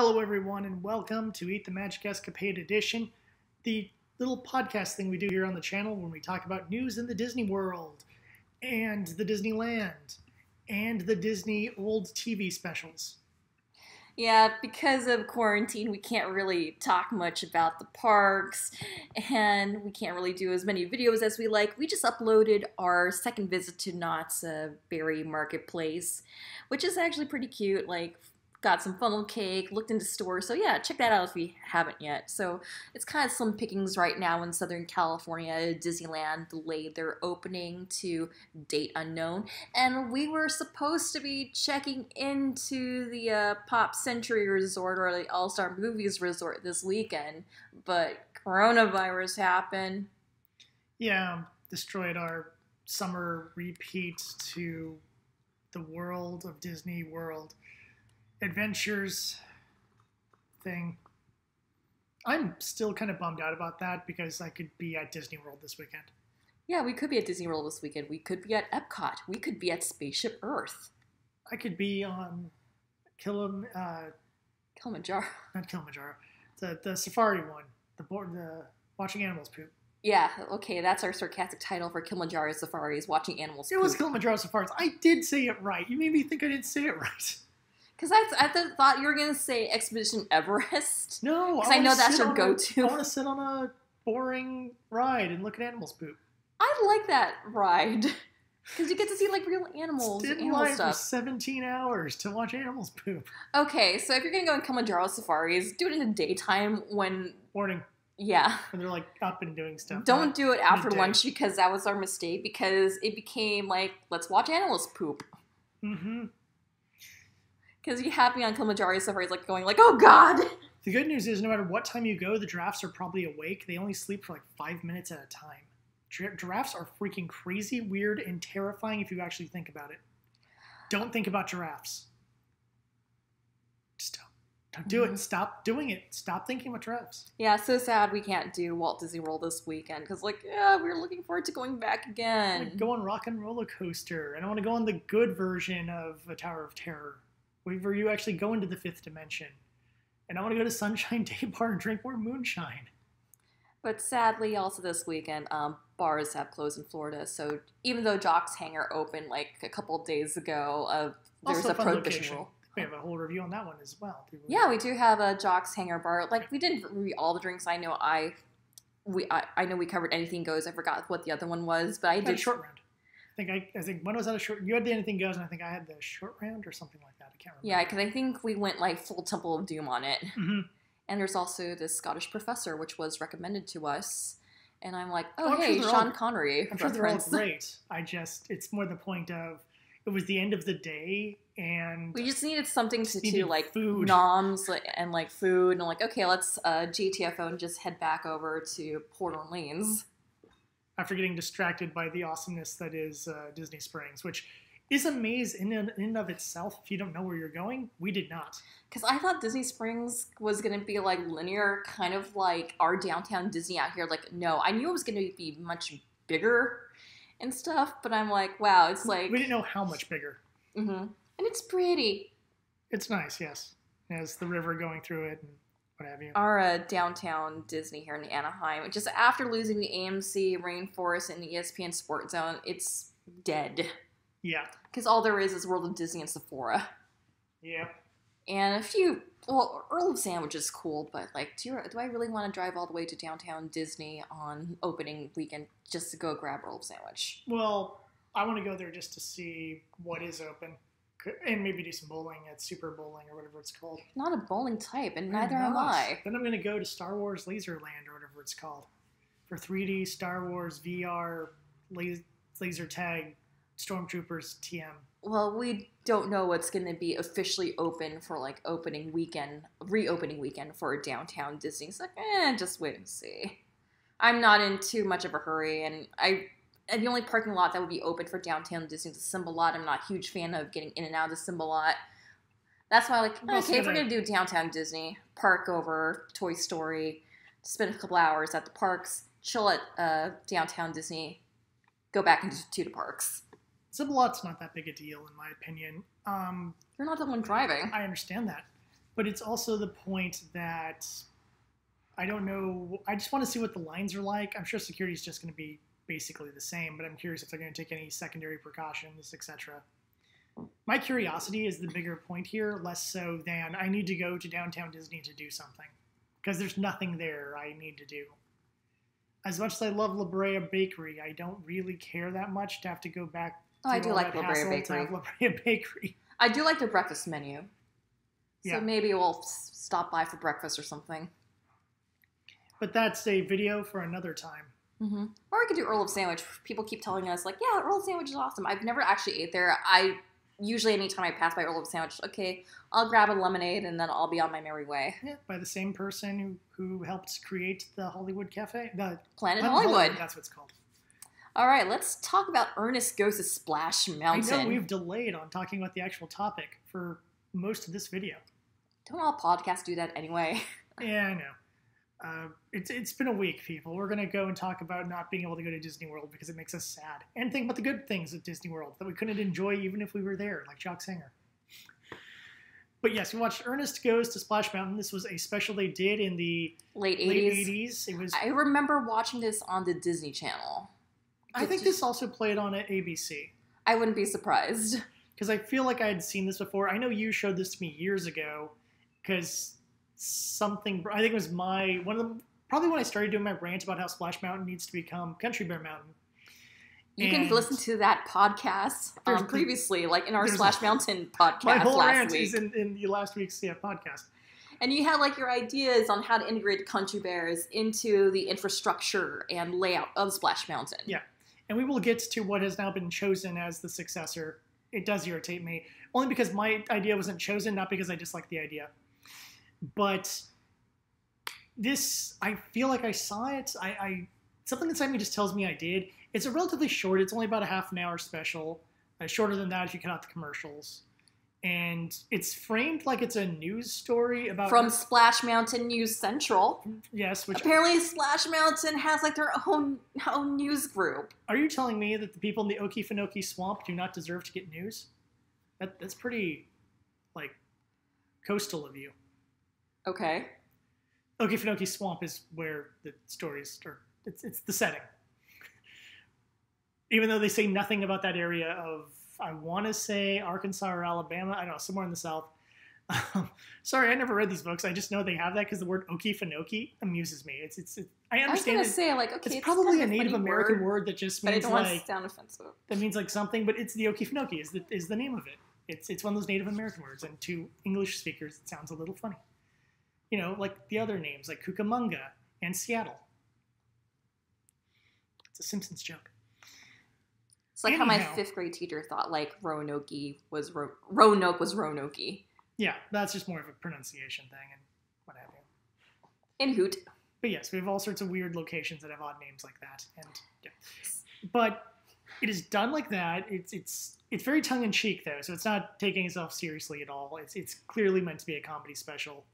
Hello, everyone, and welcome to Eat the Magic Escapade Edition, the little podcast thing we do here on the channel when we talk about news in the Disney world and the Disneyland and the Disney old TV specials. Yeah, because of quarantine, we can't really talk much about the parks, and we can't really do as many videos as we like. We just uploaded our second visit to Knott's uh, Berry Marketplace, which is actually pretty cute. Like, got some funnel cake, looked into stores. So yeah, check that out if you haven't yet. So it's kind of slim pickings right now in Southern California. Disneyland delayed their opening to date unknown, and we were supposed to be checking into the uh, Pop Century Resort or the All Star Movies Resort this weekend, but coronavirus happened. Yeah, destroyed our summer repeat to the world of Disney World adventures thing. I'm still kind of bummed out about that because I could be at Disney World this weekend. Yeah, we could be at Disney World this weekend. We could be at Epcot. We could be at Spaceship Earth. I could be on Kilim, uh, Kilimanjaro. not Kilimanjaro, the the safari one, the board, the watching animals poop. Yeah, okay, that's our sarcastic title for Kilimanjaro Safaris, watching animals. It was poop. Kilimanjaro safaris. I did say it right. You made me think I didn't say it right. Because I, I th- thought you were going to say Expedition Everest. No, 'Cause I wanna know that's your go-to. I want to sit on a boring ride and look at animals poop. I like that ride. Because you get to see like real animals, in animal for 17 hours to watch animals poop. Okay, so if you're going to go and come on Kilimanjaro Safaris, do it in the daytime when, Morning yeah. when they're like up and doing stuff. Don't do it after midday. lunch because that was our mistake because it became like, let's watch animals poop. Mm-hmm. Because you have me on Kilimanjaro Safaris like going like, oh god! The good news is, no matter what time you go, the giraffes are probably awake. They only sleep for like five minutes at a time. Gi- Giraffes are freaking crazy, weird, and terrifying if you actually think about it. Don't think about giraffes. Just don't. Don't do Mhm. it. Stop doing it. Stop thinking about giraffes. Yeah, so sad we can't do Walt Disney World this weekend because, like, yeah, we are looking forward to going back I again. want to go on Rock and Roller Coaster, and I want to go on the good version of a Tower of Terror, where you actually go into the fifth dimension. And I want to go to Sunshine Day Bar and drink more moonshine. But sadly, also this weekend, um, bars have closed in Florida. So even though Jock's Hangar opened like a couple days ago, uh, there's Also a prohibition rule. We have a whole review on that one as well. People- Yeah, we do have a Jock's Hangar bar. Like we didn't review all the drinks. I know I, we I, I know we covered Anything Goes. I forgot what the other one was, but I did. short round. I think I, I think when was that a short? You had the anything goes, and I think I had the short round or something like that. I can't Yeah, because I think we went like full Temple of Doom on it. hmm And there's also this Scottish professor, which was recommended to us. And I'm like, Oh, oh, I'm hey, they're Sean all- Connery. I'm sure they're all great. I just it's more the point of it was the end of the day, and We just needed something to, to like food. noms and like food. And I'm like, okay, let's uh, GTFO and just head back over to Port Orleans. After getting distracted by the awesomeness that is uh, Disney Springs, which is a maze in and, in and of itself. If you don't know where you're going, we did not. Because I thought Disney Springs was going to be like linear, kind of like our downtown Disney out here. Like, no, I knew it was going to be much bigger and stuff, but I'm like, wow, it's like. we didn't know how much bigger. Mm-hmm. And it's pretty. It's nice, yes. It has the river going through it and what have you. our uh, downtown Disney here in Anaheim, just after losing the AMC, Rainforest, and the ESPN Sport Zone, it's dead. Yeah, Because all there is is World of Disney and Sephora. yeah. And a few, well, Earl of Sandwich is cool, but like, do, you, do I really want to drive all the way to downtown Disney on opening weekend just to go grab Earl of Sandwich? Well, I want to go there just to see what is open, and maybe do some bowling at Super Bowling or whatever it's called. Not a bowling type, and I'm neither am. I. Then I'm going to go to Star Wars Laser Land or whatever it's called for 3D Star Wars VR laser, laser tag Stormtroopers TM. Well, we don't know what's going to be officially open for like opening weekend, reopening weekend for downtown Disney. It's like, eh, just wait and see. I'm not in too much of a hurry, and I the only parking lot that would be open for downtown Disney is the Simba Lot. I'm not a huge fan of getting in and out of the Simba Lot. That's why, like, okay, if we're gonna- do downtown Disney, park over Toy Story, spend a couple hours at the parks, chill at uh, downtown Disney, go back into to the parks. Simba Lot's not that big a deal in my opinion. Um, You're not the one driving. I understand that. but it's also the point that I don't know. I just want to see what the lines are like. I'm sure security is just going to be basically the same, but I'm curious if they're going to take any secondary precautions, etc. My curiosity is the bigger point here, less so than I need to go to downtown Disney to do something because there's nothing there I need to do. As much as I love La Brea Bakery, I don't really care that much to have to go back. Oh, I to do like La Brea Bakery. La Brea Bakery. I do like their breakfast menu. So Yeah. maybe we'll stop by for breakfast or something. But that's a video for another time. Hmm Or we could do Earl of Sandwich. People keep telling us, like, yeah, Earl of Sandwich is awesome. I've never actually ate there. I usually, anytime I pass by Earl of Sandwich, okay, I'll grab a lemonade and then I'll be on my merry way. Yeah, by the same person who, who helped create the Hollywood Cafe. The Planet Planet Hollywood. That's what it's called. All right, let's talk about Ernest Goes to Splash Mountain. I know we've delayed on talking about the actual topic for most of this video. Don't all podcasts do that anyway? Yeah, I know. Uh, it's it's been a week, people. We're gonna go and talk about not being able to go to Disney World because it makes us sad, and think about the good things at Disney World that we couldn't enjoy even if we were there, like Jock's Hangar. But yes, we watched Ernest Goes to Splash Mountain. This was a special they did in the Late 80s. late '80s. It was. I remember watching this on the Disney Channel. I think this also played on at ABC. I wouldn't be surprised. because I feel like I had seen this before. I know you showed this to me years ago because something I think it was my one of the probably when I started doing my rant about how Splash Mountain needs to become Country Bear Mountain. You can listen to that podcast um, previously, like in our Splash a- Mountain podcast My whole last rant week. is in, in the last week's yeah, podcast. and you had like your ideas on how to integrate Country Bears into the infrastructure and layout of Splash Mountain. Yeah. And we will get to what has now been chosen as the successor. It does irritate me, only because my idea wasn't chosen, not because I dislike the idea. But this, I feel like I saw it. I, I something inside me just tells me I did. It's a relatively short. It's only about a half an hour special. Uh, shorter than that if you cut out the commercials. And it's framed like it's a news story about From Splash Mountain News Central. yes, which Apparently, Splash Mountain has like their own own news group. Are you telling me that the people in the Okefenokee swamp do not deserve to get news? That, that's pretty, like, coastal of you. Okay. Okefenokee swamp is where the stories are. It's, it's the setting. Even though they say nothing about that area of, I want to say Arkansas or Alabama. I don't know, somewhere in the south. Um, sorry, I never read these books. I just know they have that because the word Okefenokee amuses me. It's it's. It, I I was gonna it. say like okay, it's, it's, probably a Native American word, word, that just but I means don't want like to sound offensive. that means like something, but it's the Okefenokee is the, is the name of it. It's it's one of those Native American words, and to English speakers, it sounds a little funny. You know, like the other names, like Cucamonga and Seattle. It's a Simpsons joke. It's like how my fifth grade teacher thought like Roanoke was Ro- Roanoke was Roanoke. Yeah, that's just more of a pronunciation thing and what have you. In Hoot. But yes, we have all sorts of weird locations that have odd names like that, and yeah. But it is done like that. It's it's it's very tongue in cheek though, so it's not taking itself seriously at all. It's it's clearly meant to be a comedy special.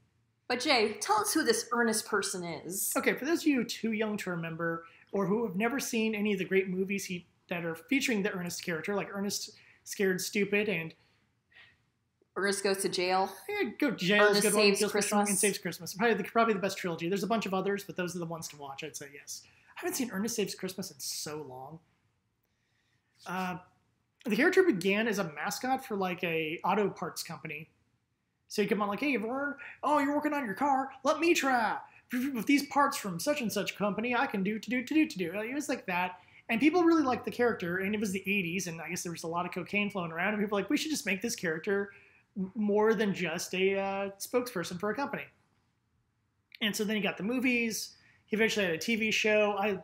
But Jay, tell us who this Ernest person is. Okay, for those of you too young to remember, or who have never seen any of the great movies he, that are featuring the Ernest character, like Ernest Scared Stupid and Ernest goes to jail. eh, Go to Jail is Ernest good Saves Gil's Christmas and Saves Christmas. Probably the, probably the best trilogy. There's a bunch of others, but those are the ones to watch. I'd say yes. I haven't seen Ernest Saves Christmas in so long. Uh, the character began as a mascot for like a auto parts company. So you come on like, hey, Vern, oh, you're working on your car. Let me try. With these parts from such and such company, I can do to do to do to do. It was like that. And people really liked the character, and it was the 80s, and I guess there was a lot of cocaine flowing around, and people were like, we should just make this character more than just a uh, spokesperson for a company. And so then he got the movies. He eventually had a TV show. I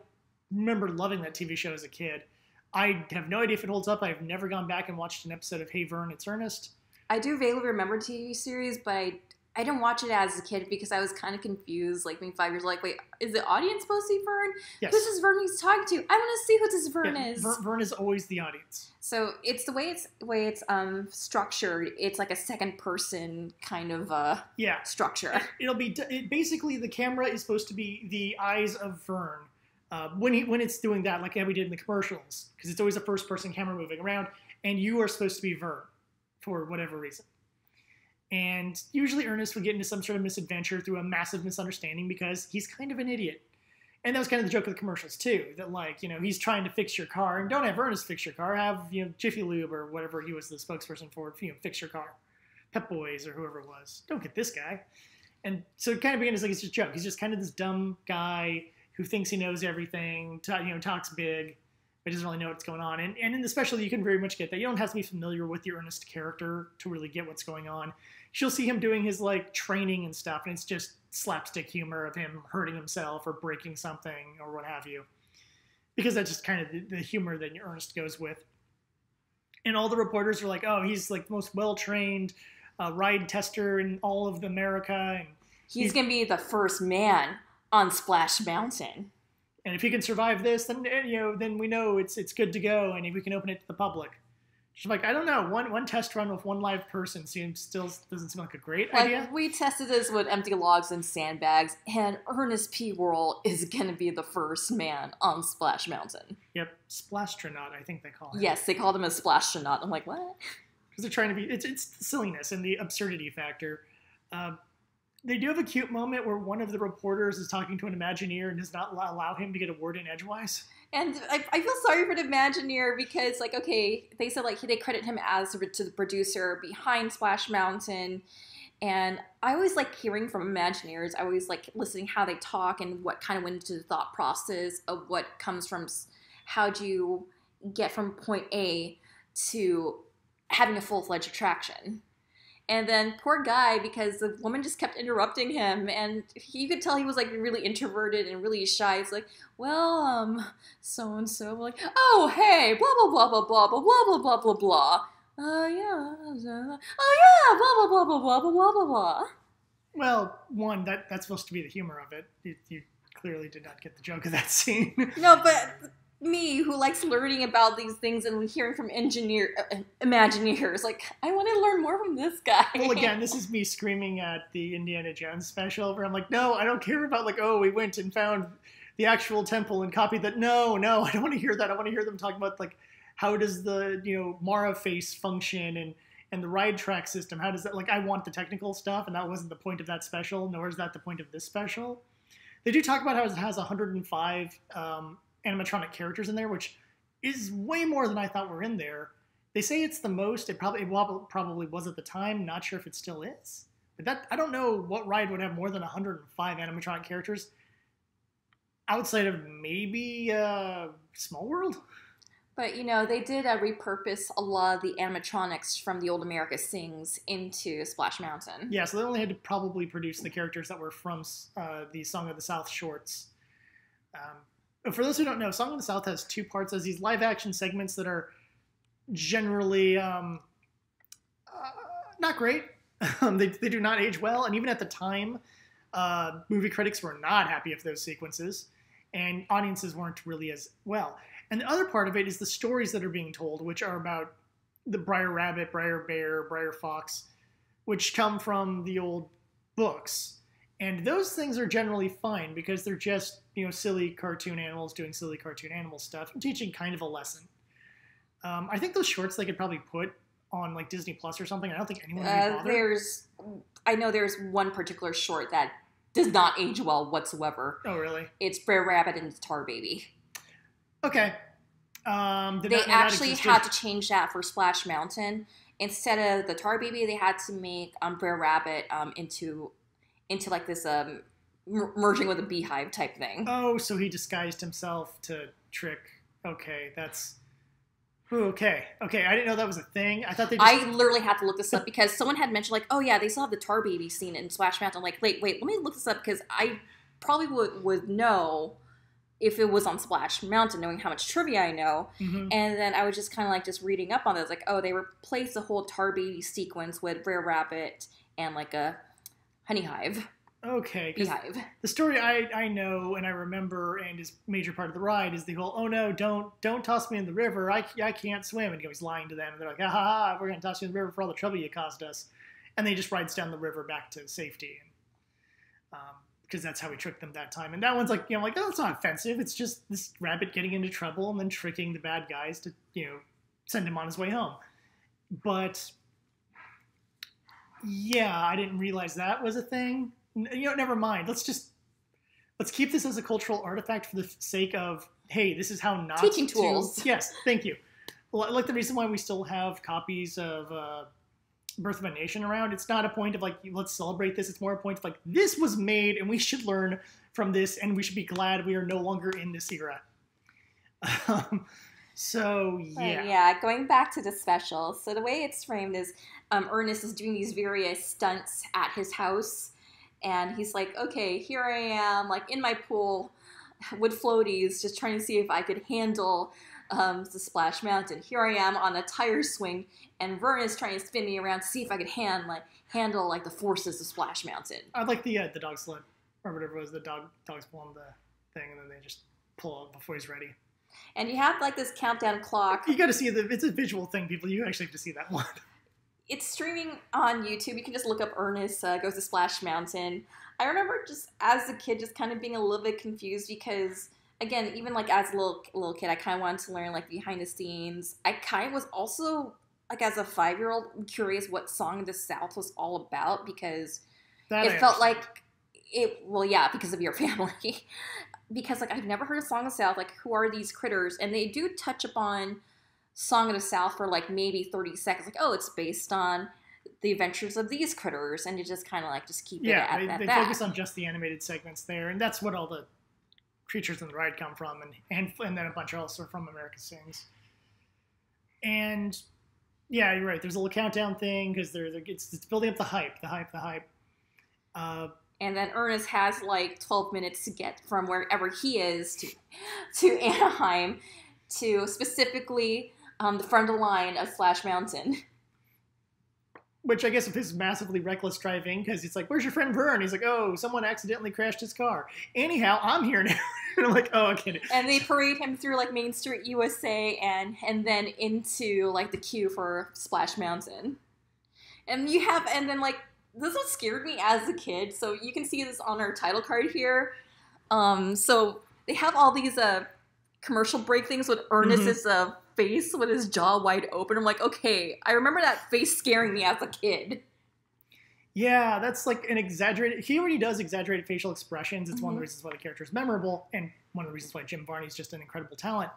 remember loving that TV show as a kid. I have no idea if it holds up. I've never gone back and watched an episode of Hey Vern, It's Ernest. I do vaguely remember TV series, but I, I didn't watch it as a kid because I was kind of confused. Like being five years, old, like, wait, is the audience supposed to be Vern? Yes. Who's this Vern he's talking to? I want to see who this Vern Yeah, is. Vern, Vern is always the audience. So it's the way it's way it's um structured. It's like a second person kind of uh Yeah. structure. It'll be it, basically the camera is supposed to be the eyes of Vern uh, when he when it's doing that, like we did in the commercials, because it's always a first person camera moving around, and you are supposed to be Vern for whatever reason. And usually Ernest would get into some sort of misadventure through a massive misunderstanding because he's kind of an idiot. And that was kind of the joke of the commercials too. That like, you know, he's trying to fix your car, and don't have Ernest fix your car. Have you know Jiffy Lube or whatever he was the spokesperson for, you know, fix your car, Pep Boys or whoever it was. Don't get this guy. And so it kind of began as like it's just a joke. He's just kind of this dumb guy who thinks he knows everything, you know, talks big, but doesn't really know what's going on. And, and in the special, you can very much get that. You don't have to be familiar with the Ernest character to really get what's going on. She'll see him doing his like training and stuff, and it's just slapstick humor of him hurting himself or breaking something or what have you, because that's just kind of the, the humor that Ernest goes with. And all the reporters are like, "Oh, he's like the most well trained uh, ride tester in all of America," and he's, he's going to be the first man on Splash Mountain. And if he can survive this, then eh, you know, then we know it's it's good to go, and we can open it to the public. She's like, I don't know, one one test run with one live person seems still doesn't seem like a great like, idea. We tested this with empty logs and sandbags, and Ernest P. Worrell is going to be the first man on Splash Mountain. Yep, Splashtronaut, I think they call him. Yes, they called him a Splashtronaut. I'm like, what? Because they're trying to be, it's it's silliness and the absurdity factor. Uh, they do have a cute moment where one of the reporters is talking to an Imagineer and does not allow him to get a word in edgewise. And I, I feel sorry for the Imagineer because, like, okay, they said like they credit him as to the producer behind Splash Mountain, and I always like hearing from Imagineers. I always like listening how they talk and what kind of went into the thought process of what comes from how do you get from point A to having a full fledged attraction. And then poor guy, because the woman just kept interrupting him, and he, you could tell he was like really introverted and really shy. It's like, well, um, so and so, like, oh hey, blah blah blah blah blah blah blah blah blah blah blah. Uh, yeah, uh, oh yeah, blah blah blah blah blah blah blah blah blah. Well, one that that's supposed to be the humor of it. You, you clearly did not get the joke of that scene. no, but me who likes learning about these things and hearing from engineer uh, imagineers. Like i want to learn more from this guy. Well again this is me screaming at the indiana jones special where i'm like no i don't care about like oh we went and found the actual temple and copied that. No no i don't want to hear that. I want to hear them talking about like how does the you know mara face function and and the ride track system? How does that like i want the technical stuff and that wasn't the point of that special nor is that the point of this special. They do talk about how it has 105 um, animatronic characters in there, which is way more than I thought were in there. They say it's the most. It probably it probably was at the time. Not sure if it still is. But that I don't know what ride would have more than 105 animatronic characters outside of maybe uh, Small World. But you know, they did uh, repurpose a lot of the animatronics from the old America Sings into Splash Mountain. Yeah, so they only had to probably produce the characters that were from uh, the Song of the South shorts. Um, for those who don't know, Song of the South has two parts as these live action segments that are generally um, uh, not great. Um, they, they do not age well, and even at the time, uh, movie critics were not happy with those sequences, and audiences weren't really as well. And the other part of it is the stories that are being told, which are about the Brer Rabbit, Brer Bear, Brer Fox, which come from the old books. And those things are generally fine because they're just, you know, silly cartoon animals doing silly cartoon animal stuff and teaching kind of a lesson. Um, I think those shorts they could probably put on like Disney Plus or something. I don't think anyone would uh, There's, I know there's one particular short that does not age well whatsoever. Oh, really? It's Brer Rabbit and the Tar Baby. Okay. Um, they actually had to change that for Splash Mountain. Instead of the Tar Baby, they had to make um, Brer Rabbit um, into into like this um, merging with a beehive type thing. Oh, so he disguised himself to trick. Okay, that's. Ooh, okay, okay. I didn't know that was a thing. I thought they. Just... I literally had to look this up because someone had mentioned like, oh yeah, they still have the tar baby scene in Splash Mountain. I'm like, wait, wait, let me look this up because I probably would would know if it was on Splash Mountain, knowing how much trivia I know. Mm-hmm. And then I was just kind of like just reading up on this, like, oh, they replaced the whole tar baby sequence with Brer Rabbit and like a honey hive. Okay, beehive. The story I, I know and I remember and is major part of the ride is the whole oh no don't don't toss me in the river. I, I can't swim. And he's lying to them and they're like ha ha ha we're gonna toss you in the river for all the trouble you caused us. And then he just rides down the river back to safety because um, that's how he tricked them that time. And that one's like you know like oh it's not offensive. It's just this rabbit getting into trouble and then tricking the bad guys to you know send him on his way home. But Yeah, I didn't realize that was a thing. N- You know, never mind. Let's just let's keep this as a cultural artifact for the sake of hey, this is how not Teaching to- tools. Yes, thank you. Like the reason why we still have copies of uh, Birth of a Nation around. It's not a point of like let's celebrate this. It's more a point of like this was made and we should learn from this and we should be glad we are no longer in this era. Um, so yeah. yeah, going back to the special. So the way it's framed is um, Ernest is doing these various stunts at his house, and he's like, "Okay, here I am, like in my pool with floaties, just trying to see if I could handle um, the Splash Mountain. Here I am on a tire swing, and Vern is trying to spin me around to see if I could hand like handle like the forces of Splash Mountain. I like the uh, the dog sled or whatever it was. The dog dogs pull on the thing and then they just pull up before he's ready. And you have like this countdown clock. You got to see the. It's a visual thing, people. You actually have to see that one. It's streaming on YouTube. You can just look up Ernest uh, goes to Splash Mountain. I remember just as a kid, just kind of being a little bit confused because, again, even like as a little little kid, I kind of wanted to learn like behind the scenes. I kind of was also like as a five year old curious what Song of the South was all about because That it felt like it. Well, yeah, because of your family. because like I've never heard of Song of the South. Like, who are these critters? And they do touch upon Song of the South for like maybe thirty seconds. Like, oh, it's based on the adventures of these critters, and you just kind of like just keep it yeah, at, they, at they that. focus on just the animated segments there, and that's what all the creatures in the ride come from, and and and then a bunch else are from America Sings. And yeah, you're right. There's a little countdown thing because they're, they're it's, it's building up the hype, the hype, the hype. Uh, and then Ernest has like twelve minutes to get from wherever he is to to Anaheim to specifically um, the front of the line of Splash Mountain. Which I guess if it's massively reckless driving, because it's like, "Where's your friend Vern?" He's like, "Oh, someone accidentally crashed his car." Anyhow, I'm here now. and I'm like, "Oh, okay." and they parade him through like Main Street USA and and then into like the queue for Splash Mountain. And you have and then like this what scared me as a kid. So you can see this on our title card here. Um, so they have all these uh commercial break things with Ernest's uh, face with his jaw wide open. I'm like, okay, I remember that face scaring me as a kid. Yeah, that's like an exaggerated. He already does exaggerated facial expressions. It's one of the reasons why the character is memorable, and one of the reasons why Jim Varney's just an incredible talent.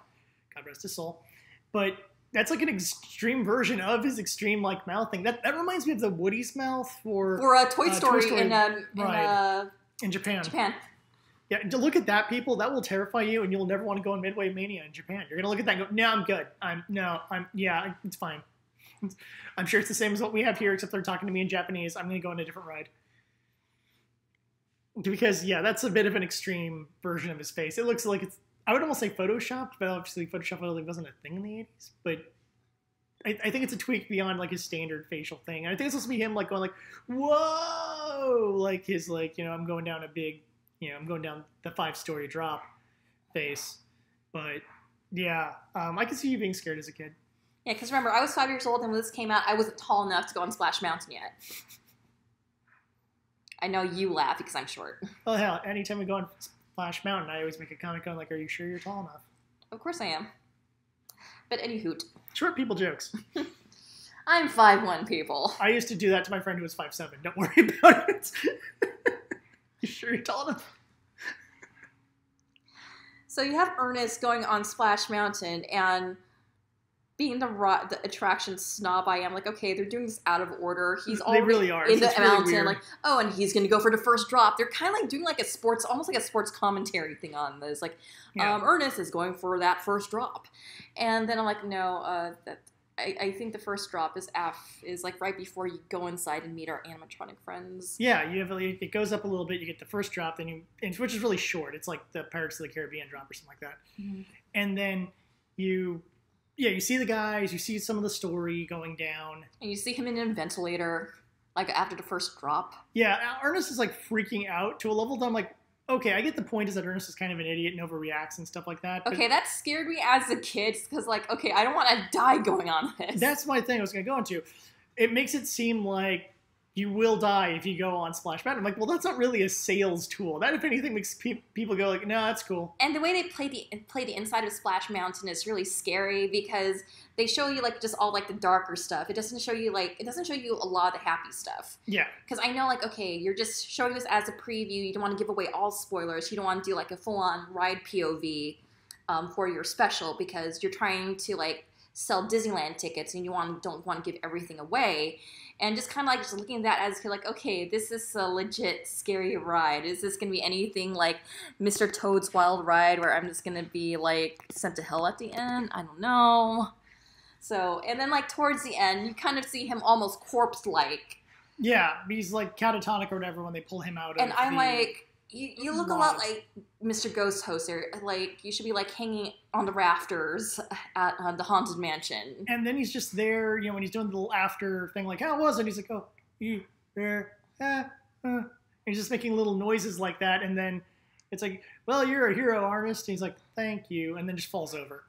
God rest his soul. But that's like an extreme version of his extreme like mouthing. That that reminds me of the Woody's mouth for Or a Toy Uh, Toy Story, Story, in, um, in right. uh, in Japan. Japan. Yeah, to look at that, people, that will terrify you, and you'll never want to go on Midway Mania in Japan. You're gonna look at that and go, "No, I'm good. I'm no, I'm yeah, it's fine." I'm sure it's the same as what we have here, except they're talking to me in Japanese. I'm gonna go on a different ride because yeah, that's a bit of an extreme version of his face. It looks like it's. I would almost say photoshopped, but obviously Photoshop really wasn't a thing in the '80s. But I, I think it's a tweak beyond like his standard facial thing. And I think it's supposed to be him like going like, "Whoa!" Like his like you know I'm going down a big you know I'm going down the five story drop face. But yeah, um, I can see you being scared as a kid. Yeah, because remember, I was five years old and when this came out, I wasn't tall enough to go on Splash Mountain yet. I know you laugh because I'm short. Well, hell, anytime we go on Splash Mountain, I always make a comment going like, "Are you sure you're tall enough?" Of course I am. But any hoot. Short people jokes. I'm five one people. I used to do that to my friend who was five seven. Don't worry about it. you sure you're tall enough? So you have Ernest going on Splash Mountain and being the ro- the attraction snob I am, like, okay, they're doing this out of order. He's already really are. in the It's mountain, weird. like, oh, and he's gonna go for the first drop. They're kind of like doing like a sports, almost like a sports commentary thing on this. Like, Yeah. um, Ernest is going for that first drop, and then I'm like, no, uh, that I, I think the first drop is F is like right before you go inside and meet our animatronic friends. Yeah, you have it goes up a little bit. You get the first drop, then you, which is really short. It's like the Pirates of the Caribbean drop or something like that. Mhm. And then you, yeah, you see the guys. You see some of the story going down. And you see him in a ventilator, like after the first drop. Yeah, Ernest is like freaking out to a level that I'm like, okay, I get the point. Is that Ernest is kind of an idiot and overreacts and stuff like that. Okay, that scared me as a kid because, like, okay, I don't want to die going on this. that's my thing. I was going to go into. It makes it seem like you will die if you go on Splash Mountain. I'm like, well, that's not really a sales tool. That, if anything, makes pe- people go like, no, that's cool. And the way they play the play the inside of Splash Mountain is really scary because they show you like just all like the darker stuff. It doesn't show you like it doesn't show you a lot of the happy stuff. Yeah, Because I know like okay, you're just showing this as a preview. You don't want to give away all spoilers. You don't want to do like a full on ride POV um, for your special because you're trying to like sell Disneyland tickets and you want don't want to give everything away. And just kind of like just looking at that as like, okay, this is a legit scary ride. Is this gonna be anything like Mr. Toad's Wild Ride where I'm just gonna be like sent to hell at the end? I don't know. So, and then like towards the end, you kind of see him almost corpse like. yeah, he's like catatonic or whatever when they pull him out. And I'm the- like, you, you look a lot like Mr. Ghost Hoster. Like, you should be like hanging on the rafters at uh, the Haunted Mansion. and then he's just there, you know, when he's doing the little after thing, like, how was it? He's like, oh, you there, ah. And he's just making little noises like that, and then it's like, well, you're a hero, artist. And he's like, thank you, and then just falls over.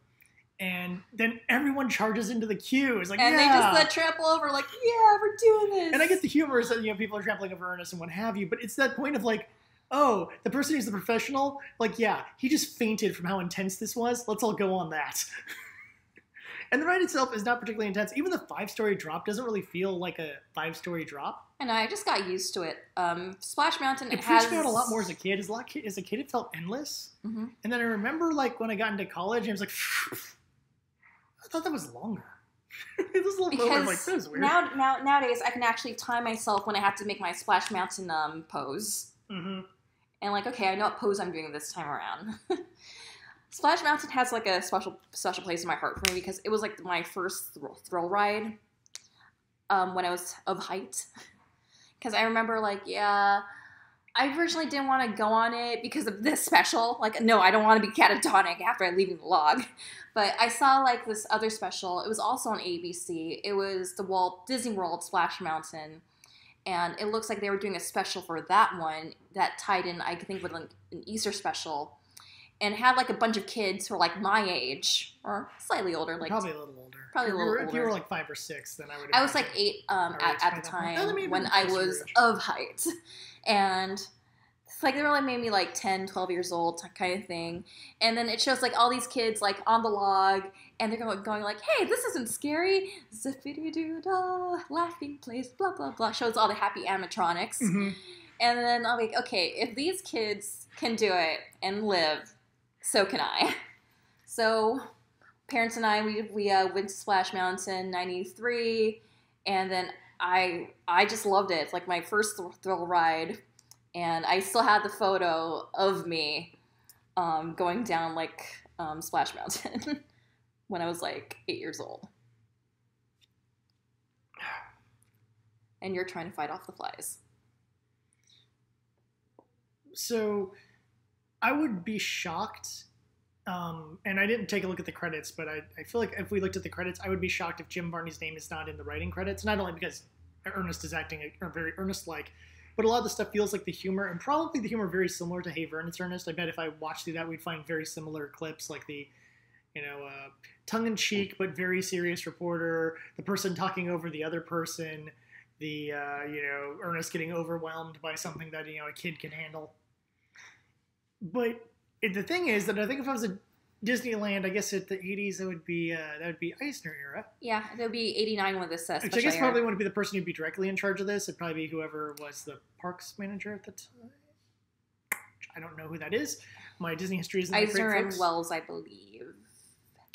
And then everyone charges into the queue. It's like, And yeah. they just uh, trample over, like, yeah, we're doing this. And I get the humor is that you know people are trampling over Ernest and what have you, but it's that point of like, oh, the person who's the professional, like, yeah, he just fainted from how intense this was. Let's all go on that. and the ride itself is not particularly intense. Even the five story drop doesn't really feel like a five story drop. And I just got used to it. Um, Splash Mountain It has freaked me out a lot more as a kid. As a, lot, as a kid, it felt endless. Mhm. And then I remember like when I got into college, I was like, I thought that was longer. it was a little moment Because like that was weird. now, now, nowadays, I can actually time myself when I have to make my Splash Mountain um, pose. hmm and like okay i know what pose i'm doing this time around. Splash mountain has like a special special place in my heart for me because it was like my first thrill, thrill ride um, when i was of height. Because i remember like yeah i originally didn't want to go on it because of this special. Like no i don't want to be catatonic after i leave the log. But i saw like this other special. It was also on abc it was the walt disney world splash mountain and it looks like they were doing a special for that one that tied in, I think, with an, an Easter special, and had like a bunch of kids who were like my age or slightly older. Like probably a little older. probably a If you little were- If you were like five or six, then I would. I was like eight um, at, at the. Oh, time when I was of height, and it's like they were like maybe like 10, 12 years old kind of thing. And then it shows like all these kids like on the log, and they're going, going like, "Hey, this isn't scary." Zippity doo dah, laughing place, blah blah blah. Shows all the happy animatronics. Mhm. And then I'm like, okay, if these kids can do it and live, so can I. So, parents and I, we, we uh, went to Splash Mountain '93, and then I I just loved it. It's like my first thrill ride, and I still have the photo of me um, going down like um, Splash Mountain when I was like eight years old. And you're trying to fight off the flies. So, I would be shocked. Um, and I didn't take a look at the credits, but I, I feel like if we looked at the credits, I would be shocked if Jim Varney's name is not in the writing credits. Not only because Ernest is acting very Ernest like, but a lot of the stuff feels like the humor, and probably the humor very similar to Hey Vern, It's Ernest. I bet if I watched through that, we'd find very similar clips, like the, you know, uh, tongue in cheek but very serious reporter, the person talking over the other person, the uh, you know Ernest getting overwhelmed by something that you know a kid can handle. But it, the thing is that I think if I was a Disneyland, I guess at the '80s that would be uh, that would be Eisner era. Yeah, there would be 89 with this uh, Which I guess aired. probably wouldn't be the person who'd be directly in charge of this. It'd probably be whoever was the parks manager at the time. I don't know who that is. My Disney history isn't that Eisner and folks. Wells, I believe.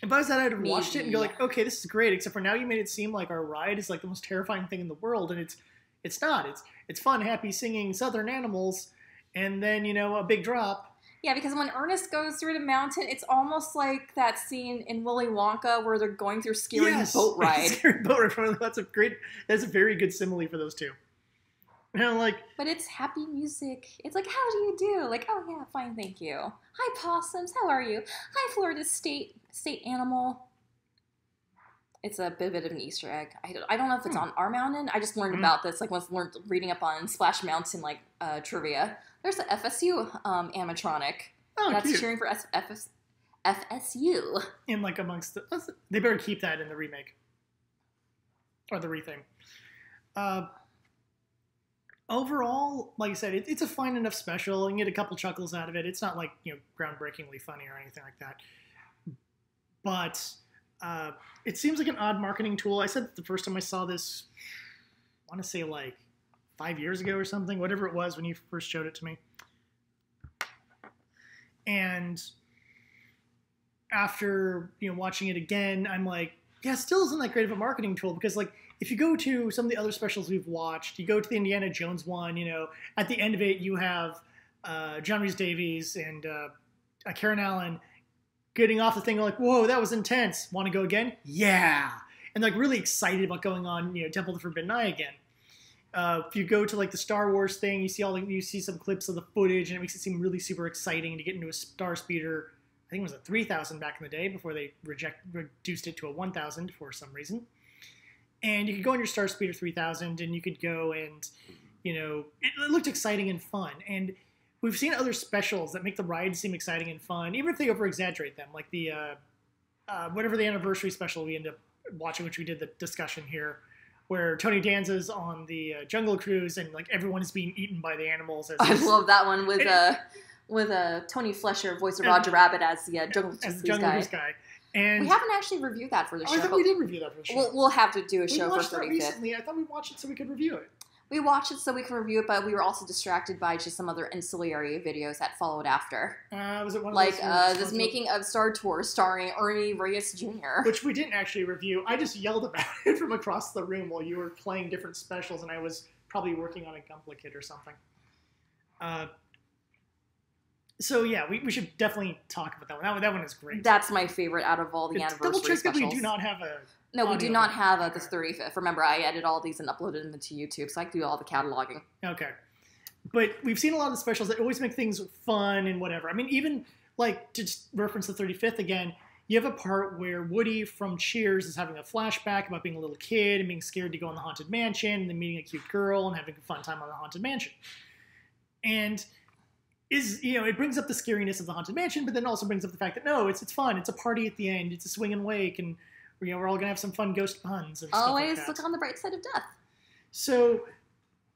If I was that, I'd have watched it and go like, okay, this is great. Except for now, you made it seem like our ride is like the most terrifying thing in the world, and it's it's not. It's it's fun, happy, singing Southern animals, and then you know a big drop. Yeah, because when Ernest goes through the mountain, it's almost like that scene in Willy Wonka where they're going through scary Yes. boat ride. Scary boat ride. That's a great. That's a very good simile for those two. And I'm like, But it's happy music. It's like, how do you do? Like, oh yeah, fine, thank you. Hi possums, how are you? Hi Florida State State Animal. It's a bit, of an Easter egg. I don't, I don't know if it's Hmm. on our mountain. I just learned Mhm. about this like once learned reading up on Splash Mountain like uh, trivia. There's a FSU um, animatronic oh, that's cute. cheering for FSU. in like amongst the, they better keep that in the remake or the rething. Uh, overall, like I said, it, it's a fine enough special. You can get a couple chuckles out of it. It's not like you know groundbreakingly funny or anything like that. But uh, it seems like an odd marketing tool. I said the first time I saw this, I want to say like five years ago or something, whatever it was when you first showed it to me. And after you know watching it again, I'm like, yeah, still isn't that great of a marketing tool because like if you go to some of the other specials we've watched, you go to the Indiana Jones one, you know, at the end of it you have uh, John Rhys Davies and uh, uh, Karen Allen getting off the thing like, whoa, that was intense. Want to go again? Yeah, and like really excited about going on, you know, Temple of the Forbidden Eye again. Uh, if you go to like the Star Wars thing, you see all the, you see some clips of the footage, and it makes it seem really super exciting to get into a Star Speeder. I think it was a 3000 back in the day before they reject reduced it to a 1000 for some reason. And you could go on your Star Speeder 3000, and you could go and you know it, it looked exciting and fun. And we've seen other specials that make the rides seem exciting and fun, even if they over exaggerate them, like the uh, uh, whatever the anniversary special we end up watching, which we did the discussion here where Tony Danza's on the uh, Jungle Cruise and like everyone is being eaten by the animals. As I love that one with And- uh with uh Tony Fleischer, voice of Roger Rabbit, as the uh, Jungle as Cruise Jungle guy. Cruise guy. And We haven't actually reviewed that for the oh, show, I thought we did review that for the show. we'll, we'll have to do a we show for watched that recently. I thought we watched it so we could review it. We watched it so we could review it, but we were also distracted by just some other ancillary videos that followed after, Uh, was it one of like uh, this making of Star Tours starring Ernie Reyes Jr. which we didn't actually review. I just yelled about it from across the room while you were playing different specials, and I was probably working on a Gunpla kit or something. Uh, so yeah, we, we should definitely talk about that one. That one, that one is great. That's my favorite out of all the It's- anniversary double check specials. that we do not have a. no, we do not have uh, this 35th. Remember, I edit all these and uploaded them to YouTube, so I can do all the cataloging. Okay, but we've seen a lot of the specials that always make things fun and whatever. I mean, even like to just reference the 35th again. You have a part where Woody from Cheers is having a flashback about being a little kid and being scared to go in the haunted mansion and then meeting a cute girl and having a fun time on the haunted mansion. And is you know it brings up the scariness of the haunted mansion, but then also brings up the fact that no, it's it's fun. It's a party at the end. It's a swinging wake, and you know we're all gonna have some fun ghost puns Always like that. look on the bright side of death. So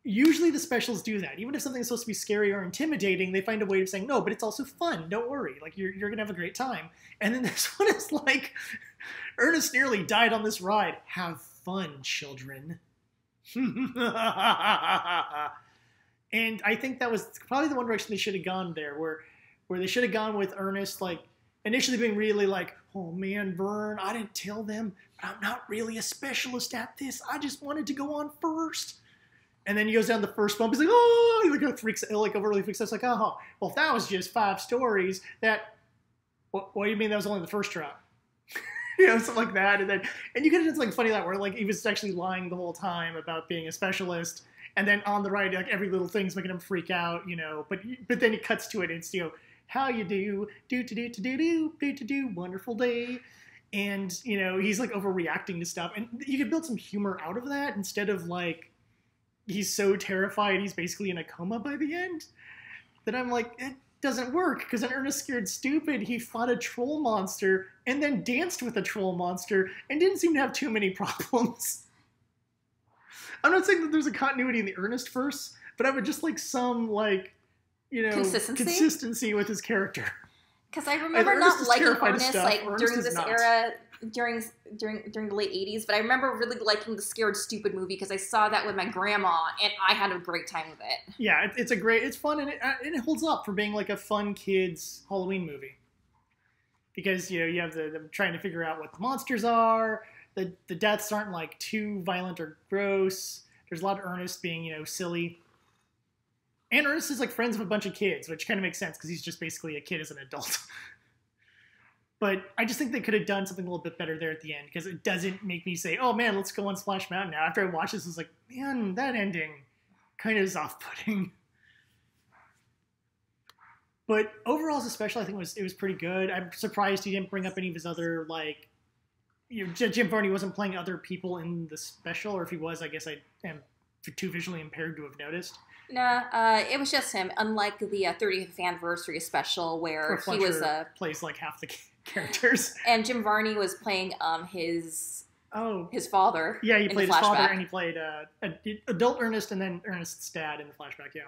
usually the specials do that. Even if something's supposed to be scary or intimidating, they find a way of saying, no, but it's also fun. Don't worry. Like you're, you're going to have a great time. And then this one is like, Ernest nearly died on this ride. Have fun, children. and I think that was probably the one direction they should have gone there, where where they should have gone with Ernest, like initially being really like, oh man, Vern, I didn't tell them, I'm not really a specialist at this. I just wanted to go on first. And then he goes down the first bump. He's like, oh, he like freaks, like overly freaks out. It's like, oh, well, if that was just five stories, that, what, what do you mean that was only the first drop? you know, something like that. And then, and you have done something funny that where like he was actually lying the whole time about being a specialist. And then on the right, like every little thing's making him freak out, you know. But but then he cuts to it, and it's you know, how you do, do to do to do do do to do, wonderful day, and you know he's like overreacting to stuff, and you could build some humor out of that instead of like he's so terrified he's basically in a coma by the end. That I'm like, it doesn't work because in Ernest Scared Stupid, he fought a troll monster and then danced with a troll monster and didn't seem to have too many problems. I'm not saying that there's a continuity in the Ernest verse, but I would just like some like you know Consistency? consistency with his character. Because I remember Ernest not liking Ernest like Ernest during this not. era, during during during the late '80s. But I remember really liking the Scared Stupid movie because I saw that with my grandma, and I had a great time with it. Yeah, it, it's a great, it's fun, and it, uh, it holds up for being like a fun kids Halloween movie. Because you know you have the them trying to figure out what the monsters are. The the deaths aren't like too violent or gross. There's a lot of Ernest being you know silly. And Ernest is like friends with a bunch of kids, which kind of makes sense because he's just basically a kid as an adult. but I just think they could have done something a little bit better there at the end because it doesn't make me say, "Oh man, let's go on Splash Mountain now." After I watch this, it's like, man, that ending kind of is off-putting. But overall, as a special, I think it was it was pretty good. I'm surprised he didn't bring up any of his other like, you know, Jim Varney wasn't playing other people in the special, or if he was, I guess I am too visually impaired to have noticed. Nah, uh, it was just him. Unlike the uh, 30th anniversary special where he was uh, plays like half the characters. and Jim Varney was playing um his Oh, his father. yeah, he played his father and he played uh, adult Ernest and then Ernest's dad in the flashback. Yeah,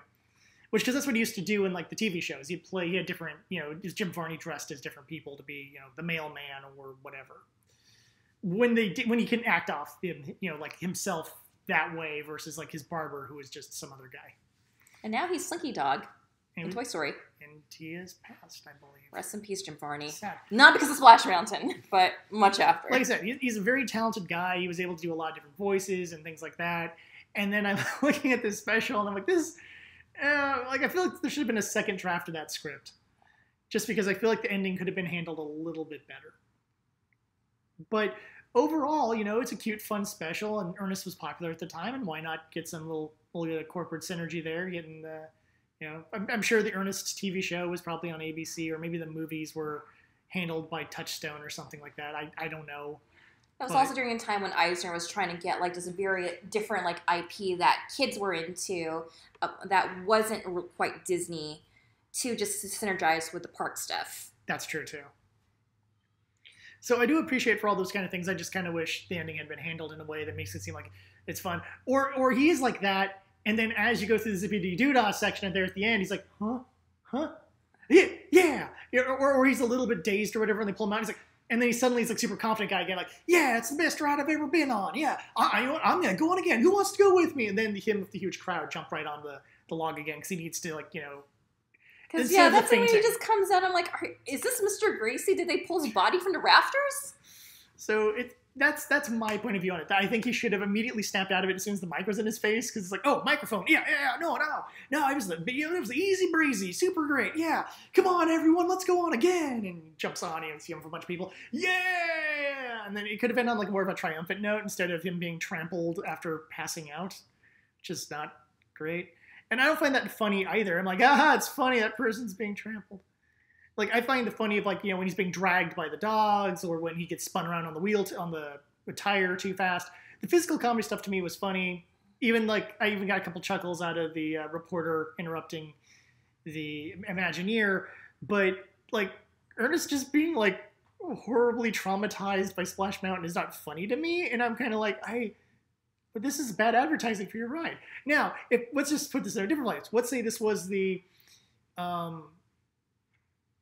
which because that's what he used to do in like the TV shows. He'd play. He had different, you know, is Jim Varney dressed as different people to be, you know, the mailman or whatever. When they did, when he can act off, you know, like himself that way versus like his barber who is just some other guy. And now he's Slinky Dog in And, Toy Story. and he is passed, I believe. Rest in peace, Jim Varney. Sad. Not because of Splash Mountain, but much after. like I said, he's a very talented guy. He was able to do a lot of different voices and things like that. And then I'm looking at this special, and I'm like, this, uh, like I feel like there should have been a second draft of that script, just because I feel like the ending could have been handled a little bit better. But overall, you know, it's a cute, fun special, and Ernest was popular at the time, and why not get some little, little uh, corporate synergy there? Getting the, you know, I'm, I'm sure the Ernest TV show was probably on ABC, or maybe the movies were handled by Touchstone or something like that. I, I don't know. That was But- also during a time when Eisner was trying to get like this very different like IP that kids were into uh, that wasn't quite Disney to just synergize with the park stuff. That's true too. So I do appreciate for all those kind of things. I just kind of wish the ending had been handled in a way that makes it seem like it's fun. Or or he is like that, and then as you go through the zippity doo dah section, and there at the end, he's like, huh, huh, yeah, yeah, or, or he's a little bit dazed or whatever, and they pull him out. He's like, and then he suddenly he's like super confident guy again, like, yeah, it's the best ride I've ever been on. Yeah, I, I, I'm gonna go on again. Who wants to go with me? And then him with the huge crowd jump right on the the log again because he needs to like you know Because yeah, that's when he just comes out. I'm like, are, is this Mr. Gracie? Did they pull his body from the rafters? So it that's that's my point of view on it. I think he should have immediately snapped out of it as soon as the mic was in his face because it's like, oh, microphone, yeah, yeah, yeah, no, no, no, it was the you know, it was easy breezy, super great, yeah. Come on, everyone, let's go on again, and jumps on and see him for a bunch of people, yeah. And then it could have been on like more of a triumphant note instead of him being trampled after passing out, which is not great. And I don't find that funny either. I'm like, ah, it's funny that person's being trampled like I find it funny of like you know when he's being dragged by the dogs or when he gets spun around on the wheel t- on the, the tire too fast. The physical comedy stuff to me was funny. Even like I even got a couple chuckles out of the uh, reporter interrupting the Imagineer, but like Ernest just being like horribly traumatized by Splash Mountain is not funny to me, and I'm kind of like I. But this is bad advertising for your ride. Now, if let's just put this in a different light. Let's say this was the um,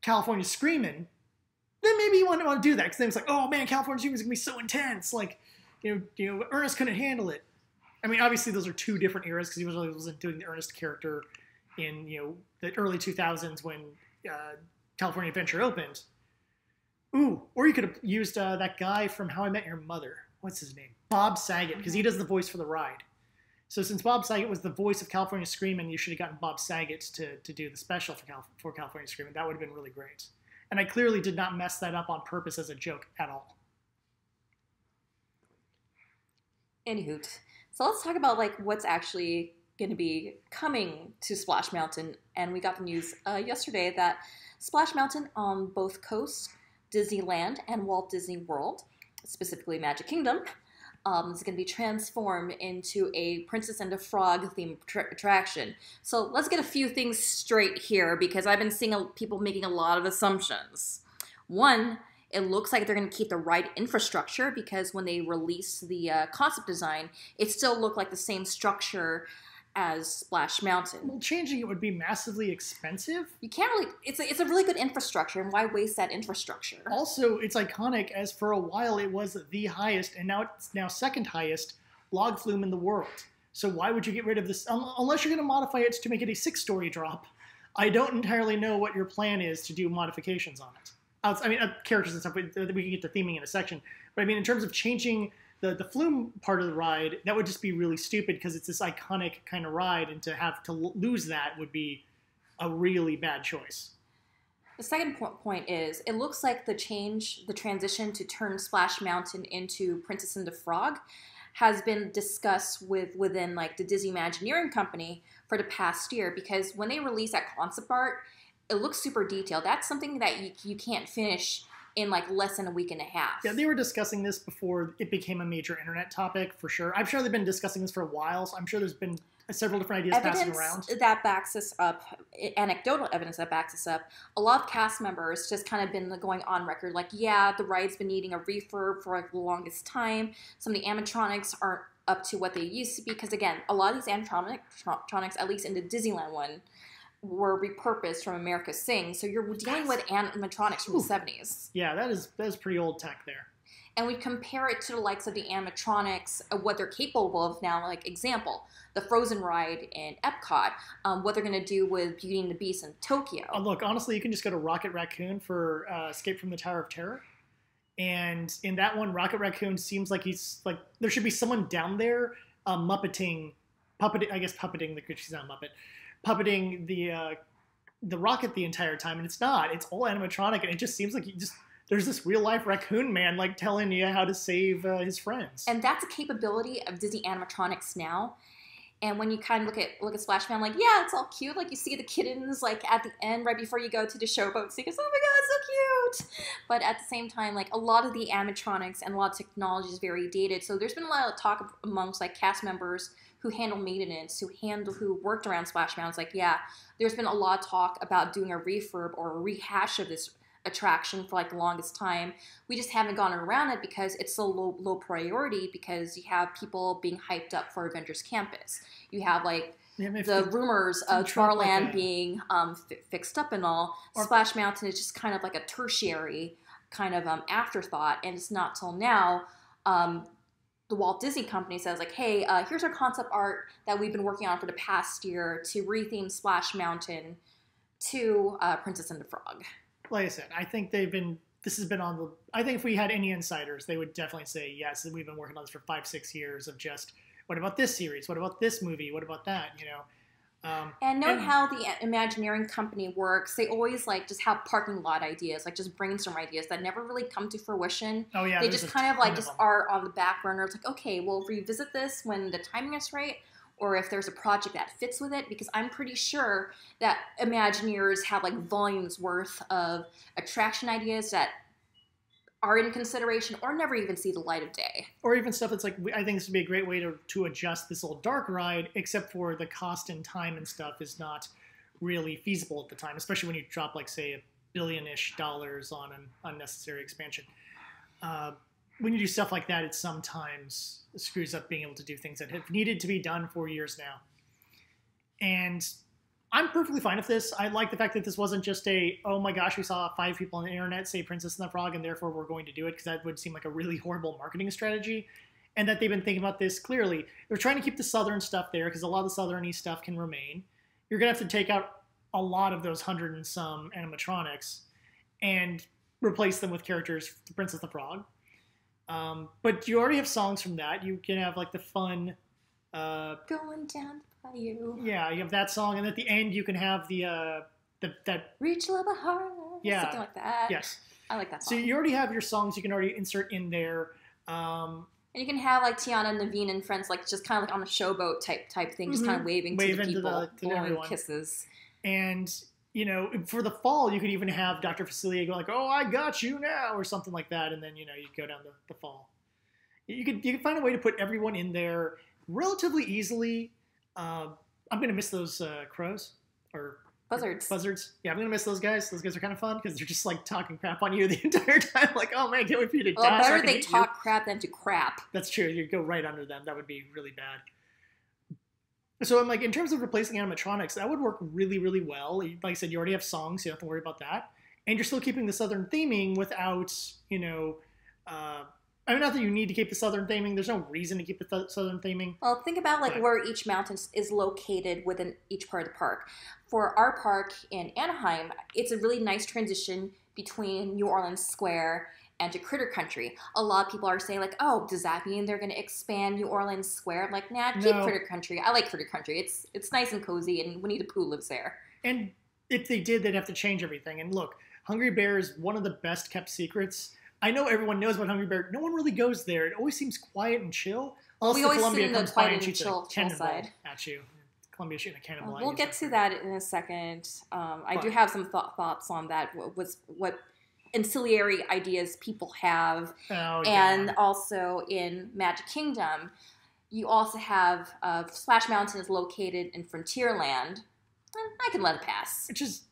California Screaming, then maybe you wouldn't want to do that because then it's like, oh man, California Screaming is gonna be so intense. Like, you know, you know, Ernest couldn't handle it. I mean, obviously those are two different eras because he was wasn't doing the Ernest character in you know the early 2000s when uh, California Adventure opened. Ooh, or you could have used uh, that guy from How I Met Your Mother. What's his name? Bob Saget, because he does the voice for the ride. So since Bob Saget was the voice of California Screaming, you should have gotten Bob Saget to, to do the special for, Cal- for California Screaming. That would have been really great. And I clearly did not mess that up on purpose as a joke at all. Anywho, so let's talk about like what's actually going to be coming to Splash Mountain. And we got the news uh, yesterday that Splash Mountain on both coasts, Disneyland and Walt Disney World, specifically Magic Kingdom, um, is going to be transformed into a Princess and a Frog theme tra- attraction. So let's get a few things straight here because I've been seeing a, people making a lot of assumptions. One, it looks like they're going to keep the right infrastructure because when they released the uh, concept design, it still looked like the same structure as Splash Mountain. Well, changing it would be massively expensive. You can't really. It's a, it's a really good infrastructure, and why waste that infrastructure? Also, it's iconic as for a while it was the highest, and now it's now second highest log flume in the world. So why would you get rid of this un- unless you're going to modify it to make it a six-story drop? I don't entirely know what your plan is to do modifications on it. I mean, uh, characters and stuff. We, we can get to theming in a section, but I mean, in terms of changing the the flume part of the ride, that would just be really stupid because it's this iconic kind of ride, and to have to lose that would be a really bad choice. The second point is it looks like the change, the transition to turn Splash Mountain into Princess and the Frog has been discussed with within like the Disney Imagineering company for the past year because when they release that concept art, it looks super detailed. That's something that you, you can't finish in like less than a week and a half. Yeah, they were discussing this before it became a major internet topic for sure. I'm sure they've been discussing this for a while, so I'm sure there's been several different ideas passing evidence around. that backs this up, eh, anecdotal evidence that backs this up. A lot of cast members just kind of been going on record, like, yeah, the ride's been needing a refurb for like the longest time. Some of the animatronics aren't up to what they used to be because, again, a lot of these animatronic- animatronics, at least in the Disneyland one, were repurposed from America Sing. So you're dealing with animatronics from Ooh. the 70s. Yeah, that is that is pretty old tech there. and we compare it to the likes of the animatronics, uh, what they're capable of now. Like example, the Frozen ride in Epcot, um, what they're going to do with Beauty and the Beast in Tokyo. Uh, look, honestly, you can just go to Rocket Raccoon for uh, Escape from the Tower of Terror. And in that one, Rocket Raccoon seems like he's like there should be someone down there uh, muppeting, puppeting. I guess puppeting the she's not a muppet, puppeting the uh, the rocket the entire time, and it's not. It's all animatronic, and it just seems like you just there's this real life raccoon man like telling you how to save uh, his friends. and that's a capability of Disney animatronics now. And when you kind of look at look at Splash Mountain, like yeah, it's all cute. Like you see the kittens like at the end, right before you go to the showboat, you oh my god, it's so cute. But at the same time, like a lot of the animatronics and a lot of technology is very dated. So there's been a lot of talk amongst like cast members who handle maintenance, who handle who worked around Splash Mountain. It's like yeah, there's been a lot of talk about doing a refurb or a rehash of this attraction for like the longest time we just haven't gone around it because it's so low, low priority because you have people being hyped up for Avengers Campus. You have like Yeah, the rumors of like Tomorrowland being um, fi- fixed up and all. Or- Splash Mountain is just kind of like a tertiary kind of um, afterthought, and it's not till now. Um, the Walt Disney Company says like, "Hey, uh, here's our concept art that we've been working on for the past year to retheme Splash Mountain to uh, Princess and the Frog." Like I said, I think they've been. This has been on the. I think if we had any insiders, they would definitely say yes. We've been working on this for five, six years of just. What about this series? What about this movie? What about that? You know. Um, And knowing And- how the Imagineering company works, they always like just have parking lot ideas, like just brainstorm ideas that never really come to fruition. oh yeah, they just kind of like just them. are on the back burner. It's like, okay, we'll revisit this when the timing is right, or if there's a project that fits with it. Because I'm pretty sure that Imagineers have like volumes worth of attraction ideas that are in consideration or never even see the light of day. or even stuff that's like I think this would be a great way to to adjust this little dark ride, except for the cost and time and stuff is not really feasible at the time, especially when you drop like say a billion-ish dollars on an unnecessary expansion. Uh, when you do stuff like that, it sometimes screws up being able to do things that have needed to be done for years now. And I'm perfectly fine with this. I like the fact that this wasn't just a, oh my gosh, we saw five people on the internet say Princess and the Frog, and therefore we're going to do it, because that would seem like a really horrible marketing strategy. And that they've been thinking about this clearly. They're trying to keep the Southern stuff there, because a lot of the Southern stuff can remain. You're going to have to take out a lot of those hundred and some animatronics and replace them with characters, Princess and the Frog. Um, but you already have songs from that. You can have like the fun uh, Going down by you, yeah, you have that song, and at the end you can have the uh, the that reach a little bit harder, Yeah. something like that. yes. I like that So you already have your songs you can already insert in there. Um, And you can have like Tiana, and Naveen, and friends like just kind of like on a showboat type type thing, just kind Mhm. of waving, to to the people, the- to blowing everyone. kisses. and you know, for the fall, you could even have Dr. Facilier go like, "Oh, I got you now," or something like that, and then you know you go down the, the fall. You could you could find a way to put everyone in there relatively easily. Uh, I'm gonna miss those uh, crows or Buzzards. Buzzards. Yeah, I'm gonna miss those guys. Those guys are kind of fun because they're just like talking crap on you the entire time. Like, oh man, can't wait for you to Well, die. better they hit you." talk crap than to crap. That's true. You go right under them. That would be really bad. So I'm like, in terms of replacing animatronics, that would work really, really well. Like I said, you already have songs, so you don't have to worry about that, and you're still keeping the southern theming without, you know, uh, I mean, not that you need to keep the southern theming. There's no reason to keep the th- southern theming. Well, think about like Right. where each mountain is located within each part of the park. For our park in Anaheim, it's a really nice transition between New Orleans Square and to Critter Country. A lot of people are saying like, "Oh, does that mean they're going to expand New Orleans Square?" I'm like, nah, keep No. Critter Country. I like Critter Country. It's it's nice and cozy, and Winnie the Pooh lives there. And if they did, they'd have to change everything. And look, Hungry Bear is one of the best kept secrets. I know everyone knows about Hungry Bear. No one really goes there. It always seems quiet and chill. Unless we always Columbia the comes by quiet and shoots chill- cannonball side. at you. Columbia shooting a cannonball. Uh, we'll get to that in a second. Um, I do have some thought thoughts on that. What was what ancillary ideas people have Oh, and yeah. also in Magic Kingdom, you also have uh, Splash Mountain is located in Frontierland. I can let it pass. which is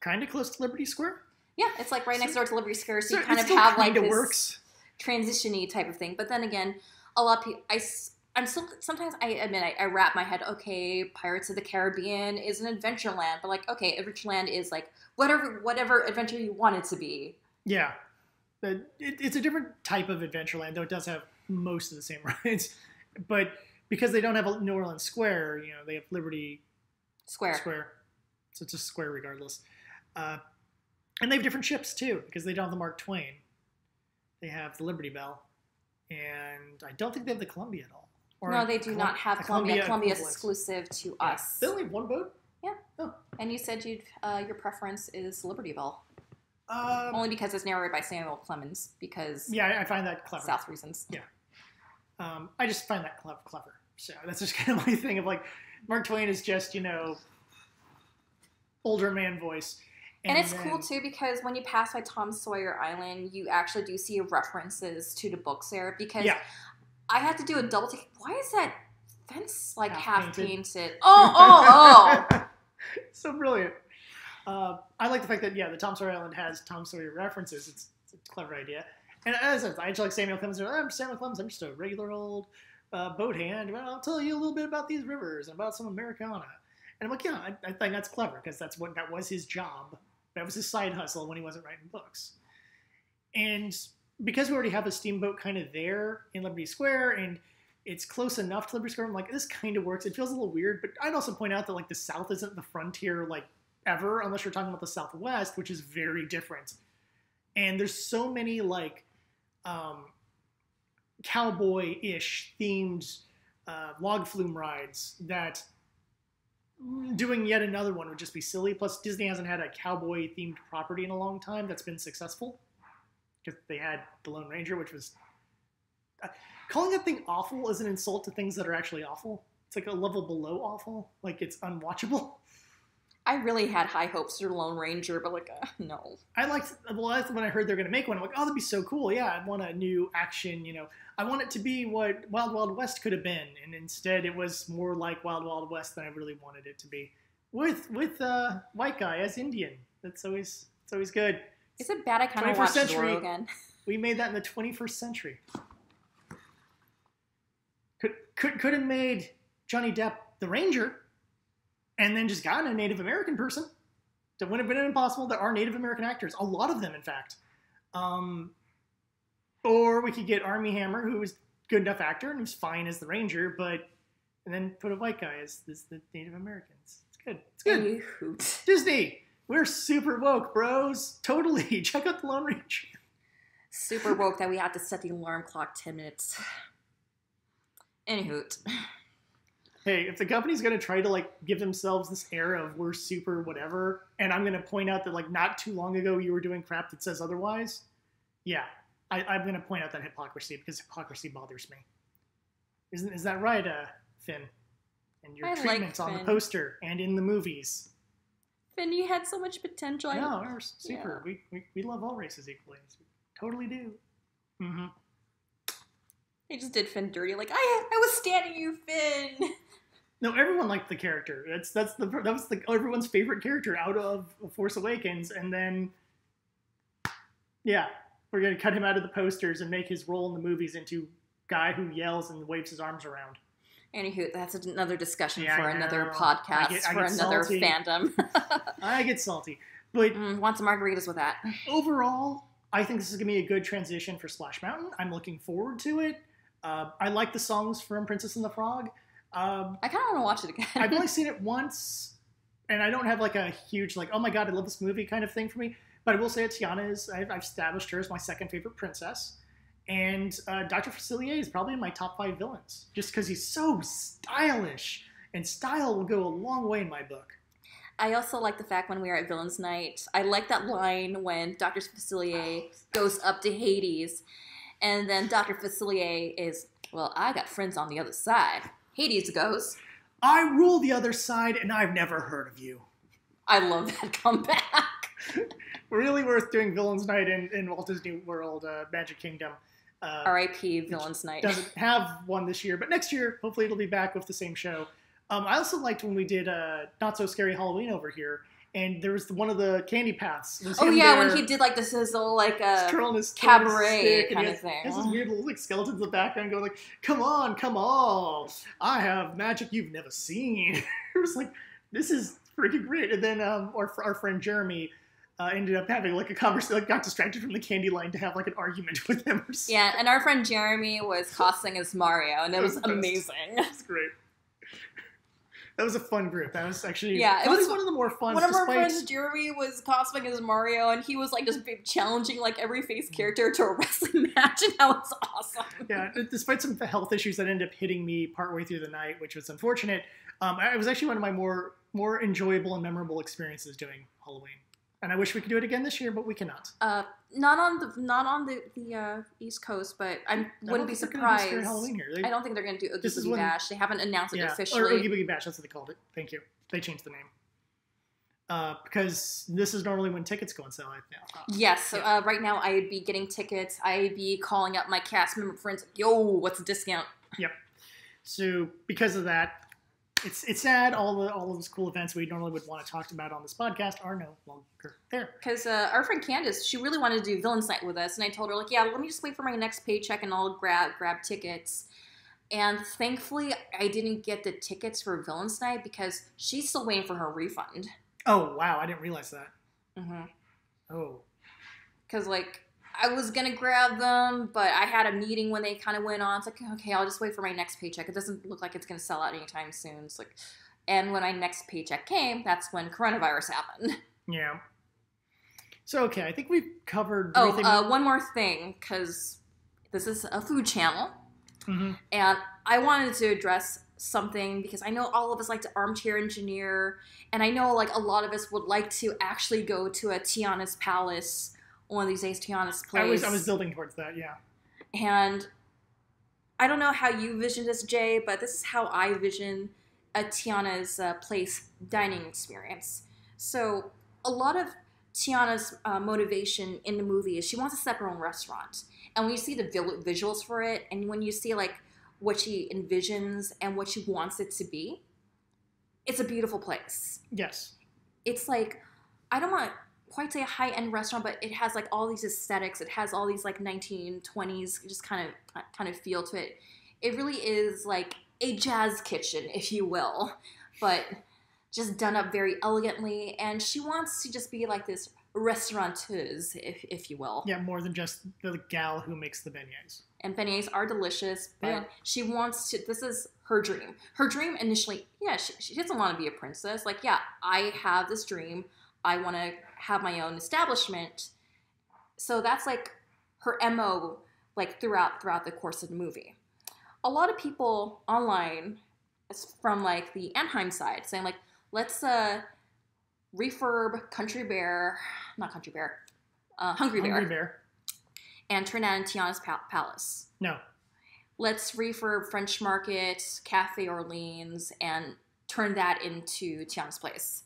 kind of close to Liberty Square. Yeah, it's like right next door to Liberty Square, so, So you kind of have like this works. transition-y type of thing. But then again, a lot of people, I, am still sometimes I admit I, I wrap my head. Okay, Pirates of the Caribbean is an adventure land, but like okay, Adventureland is like whatever whatever adventure you want it to be. Yeah, but it, it's a different type of Adventureland, though it does have most of the same rides. But because they don't have a New Orleans Square, you know, they have Liberty Square. Square, so it's a square regardless. Uh, and they have different ships too, because they don't have the Mark Twain. They have the Liberty Belle, and I don't think they have the Columbia at all. No, they do Colum- not have Columbia. Columbia is exclusive to Yeah. us. They only have one boat. Yeah. And you said you'd uh, your preference is Liberty Belle, Um, only because it's narrated by Samuel Clemens because yeah, I- find that clever. South reasons. Um, I just find that clever. clever. So that's just kind of my thing of like, Mark Twain is just you know, older man voice. And, it's cool too because when you pass by Tom Sawyer Island, you actually do see references to the books there. Because Yeah, I had to do a double take. Why is that fence like Half half, painted. painted? Oh, oh, oh! so brilliant. Uh, I like the fact that yeah, the Tom Sawyer Island has Tom Sawyer references. It's, it's a clever idea. And as I said, I just like Samuel Clemens. I'm Samuel Clemens. I'm just a regular old uh, boat hand. Well, I'll tell you a little bit about these rivers and about some Americana. And I'm like, yeah, I, I think that's clever because that's what that was his job. That was his side hustle when he wasn't writing books. And because we already have a steamboat kind of there in Liberty Square, and it's close enough to Liberty Square, I'm like, this kind of works. It feels a little weird, but I'd also point out that like the South isn't the frontier like ever, unless you're talking about the Southwest, which is very different. And there's so many like um, cowboy-ish themed uh, log flume rides that doing yet another one would just be silly. Plus, Disney hasn't had a cowboy-themed property in a long time that's been successful because they had the Lone Ranger, which was uh, calling that thing awful is an insult to things that are actually awful. It's like a level below awful, like it's unwatchable. I really had high hopes for Lone Ranger, but like, uh, no. I liked well that's when I heard they're gonna make one. I'm like, oh, that'd be so cool. Yeah, I want a new action. You know, I want it to be what Wild Wild West could have been, and instead it was more like Wild Wild West than I really wanted it to be. With with uh, white guy as Indian. That's always it's always good. Is it bad I kind of 21st watched century. Again? We made that in the 21st century. Could could could have made Johnny Depp the Ranger, and then just gotten a Native American person. That wouldn't have been impossible. There are Native American actors, a lot of them, in fact. Um, or we could get Armie Hammer, who was good enough actor and who's fine as the Ranger, but and then put a white guy as, as the Native Americans. It's good. It's good. And you hoot. Disney, we're super woke, bros. Totally. Check out the Lone Ranger. Super woke that we had to set the alarm clock 10 minutes. Any hoot. hey, if the company's gonna try to like give themselves this air of we're super whatever, and I'm gonna point out that like not too long ago you were doing crap that says otherwise, yeah, I, I'm gonna point out that hypocrisy because hypocrisy bothers me. Isn't is that right, uh, Finn? And your I like treatments on the poster and in the movies. Finn, you had so much potential. I- No, we're super. We, we we love all races equally. We totally do. Mm-hmm. They just did Finn dirty. Like, I, I was standing you, Finn. No, everyone liked the character. That's that's the that was the everyone's favorite character out of Force Awakens, and then yeah, we're gonna cut him out of the posters and make his role in the movies into guy who yells and waves his arms around. Anywho, that's another discussion Yeah, for another podcast I get- I for another salty. fandom. I get salty, but mm, want some margaritas with that? overall, I think this is gonna be a good transition for Splash Mountain. I'm looking forward to it. Uh, I like the songs from Princess and the Frog. Um, I kind of want to watch it again. I've only seen it once, and I don't have like a huge like, oh my god, I love this movie kind of thing for me. But I will say, Tiana is I've, I've established her as my second favorite princess, and uh, Dr. Facilier is probably in my top five villains, just because he's so stylish, and style will go a long way in my book. I also like the fact when we were at Villains Night, I like that line when Dr. Facilier goes up to Hades, and then Dr. Facilier is, well, I got friends on the other side. Hades goes, I rule the other side, and I've never heard of you. I love that comeback. really worth doing Villains Night in, in Walt Disney World, uh, Magic Kingdom. Uh, R.I.P. Villains Night. doesn't have one this year, but next year, hopefully, it'll be back with the same show. Um, I also liked when we did uh, Not So Scary Halloween over here, and there was one of the candy paths. Oh yeah, there, when he did like this his little like a uh his cabaret and kinda thing. Has this weird little like skeletons in the background going like, "Come on, come on! I have magic you've never seen." it was like, "This is freaking great." And then um, our our friend Jeremy uh, ended up having like a conversation, like got distracted from the candy line to have like an argument with him. Or something. yeah, and our friend Jeremy was cosplaying as Mario, and it was was amazing. Was great. That was a fun group. That was actually Yeah, it was- one of the more fun. One of our friends, Jeremy, was cosplaying as Mario, and he was like just challenging like every face character to a wrestling match, and that was awesome. yeah, despite some health issues that ended up hitting me partway through the night, which was unfortunate. Um, it was actually one of my more more enjoyable and memorable experiences doing Halloween. And I wish we could do it again this year, but we cannot. Uh, not on the not on the the uh, East Coast, but I wouldn't be do surprised. Halloween here. They, I don't think they're gonna do Oogie This is Boogie when- Bash. They haven't announced it yeah, or. Oogie Boogie Bash. That's what they called it. Thank you. They changed the name. Uh, because this is normally when tickets go on sale. I think. Yes, so Yeah. uh, right now I'd be getting tickets. I'd be calling up my cast member friends. Yo, what's the discount? Yep. So because of that, it's it's sad. All the all of those cool events we normally would want to talk about on this podcast are no longer there. Because uh, our friend Candace, she really wanted to do Villains Night with us, and I told her like, yeah, let me just wait for my next paycheck and I'll grab grab tickets. And thankfully, I didn't get the tickets for Villains Night because she's still waiting for her refund. Oh wow, I didn't realize that. Mm-hmm. Oh, because like I was gonna grab them, but I had a meeting when they kind of went on. It's like okay, I'll just wait for my next paycheck. It doesn't look like it's gonna sell out anytime soon. It's like, and when my next paycheck came, that's when coronavirus happened. yeah. So okay, I think we've covered Oh, everything. uh, one more thing, because this is a food channel, Mhm. and I wanted to address something because I know all of us like to armchair engineer, and I know like a lot of us would like to actually go to a Tiana's Palace one of these days. Tiana's place. I was I was building towards that. Yeah. And I don't know how you vision this, Jay, but this is how I vision a Tiana's uh, place dining experience. So a lot of Tiana's uh, motivation in the movie is she wants to set up her own restaurant. And when you see the visuals for it, and when you see like what she envisions and what she wants it to be, it's a beautiful place Yes. it's like I don't want quite say a high end restaurant, but it has like all these aesthetics. It has all these like 1920s just kind of kind of feel to it. It really is like a jazz kitchen, if you will, but just done up very elegantly. And she wants to just be like this restauranteuse, if if you will. Yeah, more than just the gal who makes the beignets. and beignets are delicious, but Yeah. she wants to. This is her dream. Her dream initially, yeah, she, she doesn't want to be a princess. Like, yeah, I have this dream. I want to have my own establishment. So that's like her mo, like throughout throughout the course of the movie. A lot of people online, from like the Anaheim side, saying like, let's uh refurb Country Bear, not Country Bear, uh, Hungry Bear, Hungry Bear. and turn that into Tiana's Pal- Palace No. let's refurb French Market, Cafe Orleans, and turn that into Tiana's Place.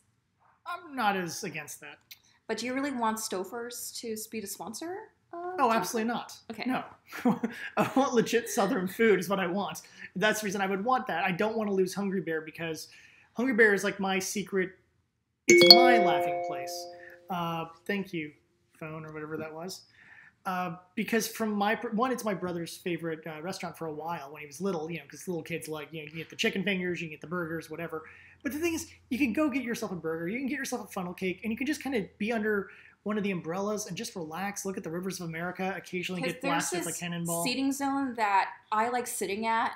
I'm not as against that. But do you really want Stouffer's to be a sponsor? of Oh, absolutely not. Okay. No. I want legit Southern food is what I want. That's the reason I would want that. I don't want to lose Hungry Bear because Hungry Bear is like my secret. It's my laughing place. Uh, thank you, phone or whatever that was. Uh, because from my one, it's my brother's favorite uh, restaurant for a while when he was little. You know, because little kids like you know you get the chicken fingers, you can get the burgers, whatever. But the thing is, you can go get yourself a burger, you can get yourself a funnel cake, and you can just kind of be under one of the umbrellas and just relax, look at the rivers of America, occasionally get blasted with a cannonball. seating zone that I like sitting at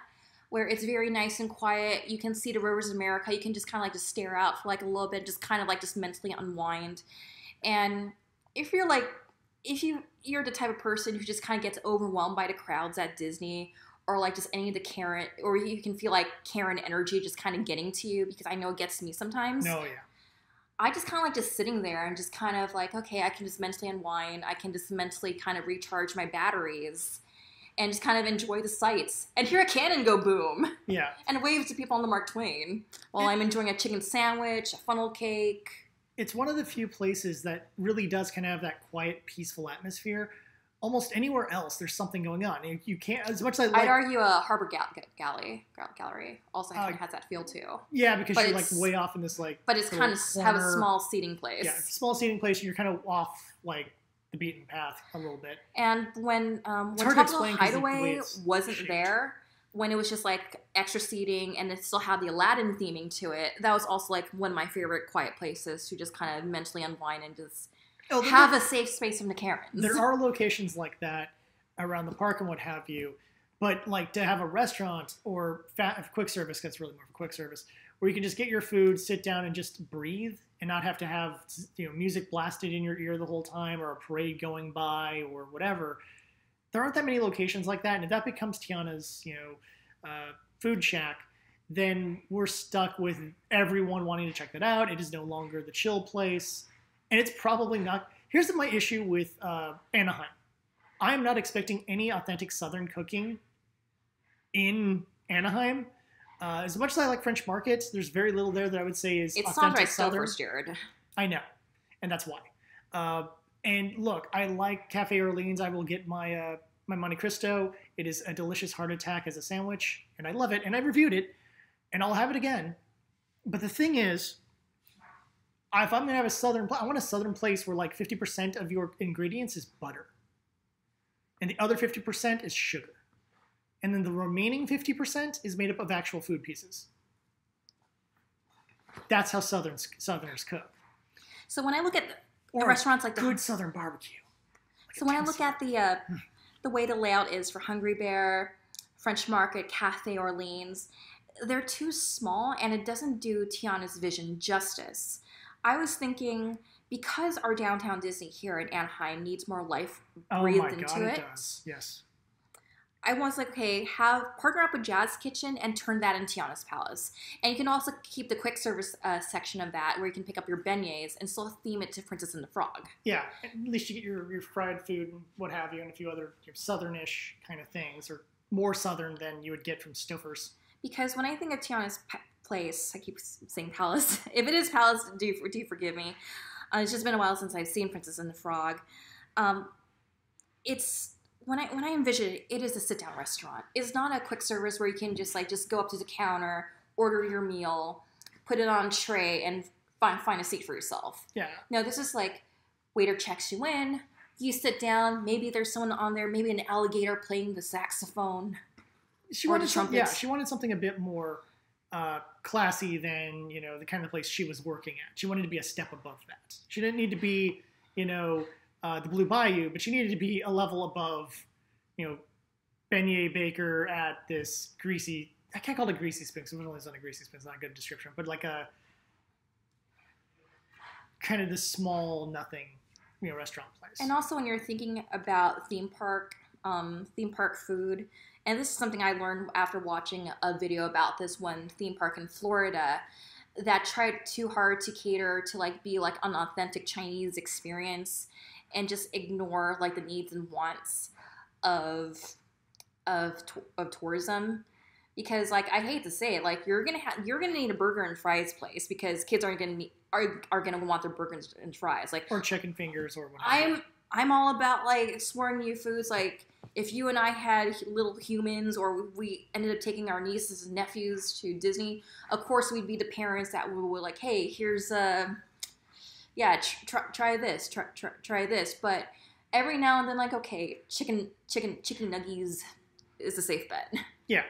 where it's very nice and quiet. You can see the rivers of America. You can just kind of like just stare out for like a little bit, just kind of like just mentally unwind. And if you're like, if you you're the type of person who just kind of gets overwhelmed by the crowds at Disney or like just any of the Karen, or you can feel like Karen energy just kind of getting to you because I know it gets to me sometimes. No, yeah. I just kind of like just sitting there and just kind of like, okay, I can just mentally unwind. I can just mentally kind of recharge my batteries and just kind of enjoy the sights and hear a cannon go boom Yeah. and wave to people on the Mark Twain while I'm enjoying a chicken sandwich, a funnel cake. It's one of the few places that really does kind of have that quiet, peaceful atmosphere almost anywhere else there's something going on. You, you can't as much as I I'd argue a Harbor Gal- Galley Gal- Gallery also Uh, of has that feel too, yeah, because but you're like way off in this like. but it's kind of have a small seating place. Yeah, small seating place, and you're kind of off like the beaten path a little bit. And when um, when hard to Tropical explain 'cause the way Hideaway wasn't shaped. there, when it was just like extra seating and it still had the Aladdin theming to it, that was also like one of my favorite quiet places to just kind of mentally unwind and just Oh, have a safe space from the Karens. there are locations like that around the park and what have you but like to have a restaurant or fat, quick service gets really more for quick service where you can just get your food sit down and just breathe and not have to have you know music blasted in your ear the whole time or a parade going by or whatever. There aren't that many locations like that and if that becomes tiana's you know uh, food shack then we're stuck with everyone wanting to check that out. It is no longer the chill place and it's probably not here's my issue with uh, anaheim I am not expecting any authentic Southern cooking in Anaheim. Uh, as much as I like French markets, there's very little there that I would say is it's not authentic right Southern. Jared. I know, and that's why. Uh, and look, I like Cafe Orleans. I will get my uh, my Monte Cristo. It is a delicious heart attack as a sandwich, and I love it. And I reviewed it, and I'll have it again. But the thing is, if I'm gonna have a southern, I want a southern place where like 50% of your ingredients is butter, and the other 50% is sugar, and then the remaining 50% is made up of actual food pieces. That's how Southerners Southerners cook. So when I look at the Or restaurants like the good Southern barbecue. Like So when I look at the uh, the way the layout is for Hungry Bear, French Market, Cafe Orleans, they're too small and it doesn't do Tiana's vision justice. I was thinking because our downtown Disney here in Anaheim needs more life oh breathed my into god, it. it does. Yes. I was like, okay, have partner up with Jazz Kitchen and turn that into Tiana's Palace. And you can also keep the quick service uh, section of that where you can pick up your beignets and still theme it to Princess and the Frog. Yeah. At least you get your, your fried food and what have you, and a few other southernish kind of things, or more southern than you would get from Stouffer's. Because when I think of Tiana's place, I keep saying palace. if it is palace, do do forgive me. Uh, it's just been a while since I've seen Princess and the Frog. Um, it's when I when I envision it, it is a sit down restaurant. It's not a quick service where you can just like just go up to the counter, order your meal, put it on a tray, and find find a seat for yourself. Yeah. No, this is like waiter checks you in. You sit down. Maybe there's someone on there. Maybe an alligator playing the saxophone. She wanted some, yeah, she wanted something a bit more uh, classy than you know the kind of place she was working at. She wanted to be a step above that. She didn't need to be you know uh, the Blue Bayou, but she needed to be a level above you know beignet baker at this greasy. I can't call it a greasy spoon because it's not a greasy spoon. It's not a good description, but like a kind of this small nothing you know restaurant place. And also, when you're thinking about theme park, um, theme park food, and this is something I learned after watching a video about this one theme park in Florida that tried too hard to cater to like be like an authentic Chinese experience and just ignore like the needs and wants of of of tourism because like I hate to say it like you're gonna have you're gonna need a burger and fries place because kids aren't gonna need, are are gonna want their burgers and fries like or chicken fingers or whatever. I'm I'm all about like exploring new foods. Like if you and I had little humans, or we ended up taking our nieces and nephews to Disney, of course we'd be the parents that were were like, "Hey, here's a, yeah, try, try this, try, try, try this." But every now and then, like, okay, chicken, chicken, chicken nuggies is a safe bet. Yeah.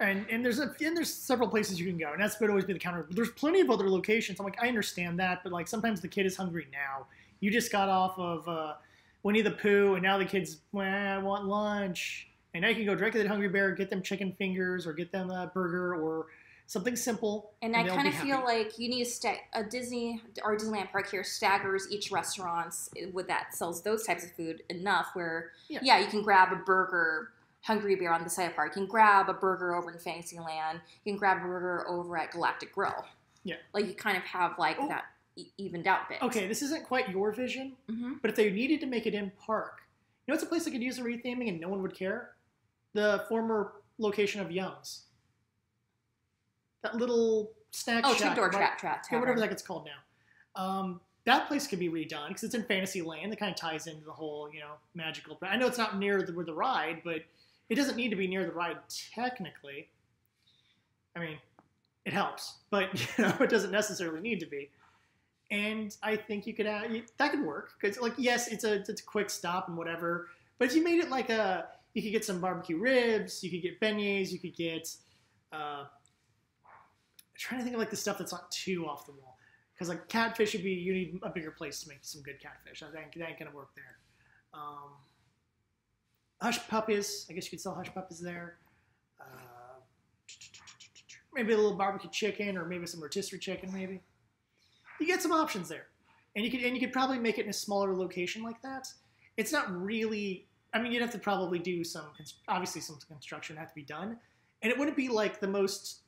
And and there's a and there's several places you can go, and that's would always be the counter. But there's plenty of other locations. I'm like, I understand that, but like sometimes the kid is hungry now. You just got off of uh, Winnie the Pooh, and now the kids, well, I want lunch, and now you can go directly to Hungry Bear, get them chicken fingers, or get them a burger, or something simple. And I kind of feel like you need to sta a Disney or Disneyland park here staggers each restaurants with that sells those types of food enough where Yeah. yeah, you can grab a burger Hungry Bear on the side of park. You can grab a burger over in Fantasyland. You can grab a burger over at Galactic Grill. Yeah. Like you kind of have like Oh. that e- evened out bit. Okay, this isn't quite your vision, hmm but if they needed to make it in park, you know, it's a place that could use a retheming and no one would care. The former location of Yums. That little snack Oh, shack. Right- Trap Trap Yeah, whatever that gets called now. Um, that place could be redone because it's in Fantasyland. That kind of ties into the whole, you know, magical. I know it's not near the, the ride, but it doesn't need to be near the ride technically. I mean, it helps, but you know, it doesn't necessarily need to be. And I think you could add, that could work because, like, yes, it's a it's a quick stop and whatever. But if you made it like a, you could get some barbecue ribs, you could get beignets, you could get. Uh, I'm trying to think of like the stuff that's not too off the wall because like catfish would be you need a bigger place to make some good catfish. I think that ain't gonna work there. Um, hush puppies, I guess you could sell hush puppies there. Uh, maybe a little barbecue chicken or maybe some rotisserie chicken. Maybe you get some options there, and you could and you could probably make it in a smaller location like that. It's not really. I mean, you'd have to probably do some obviously some construction have to be done, and it wouldn't be like the most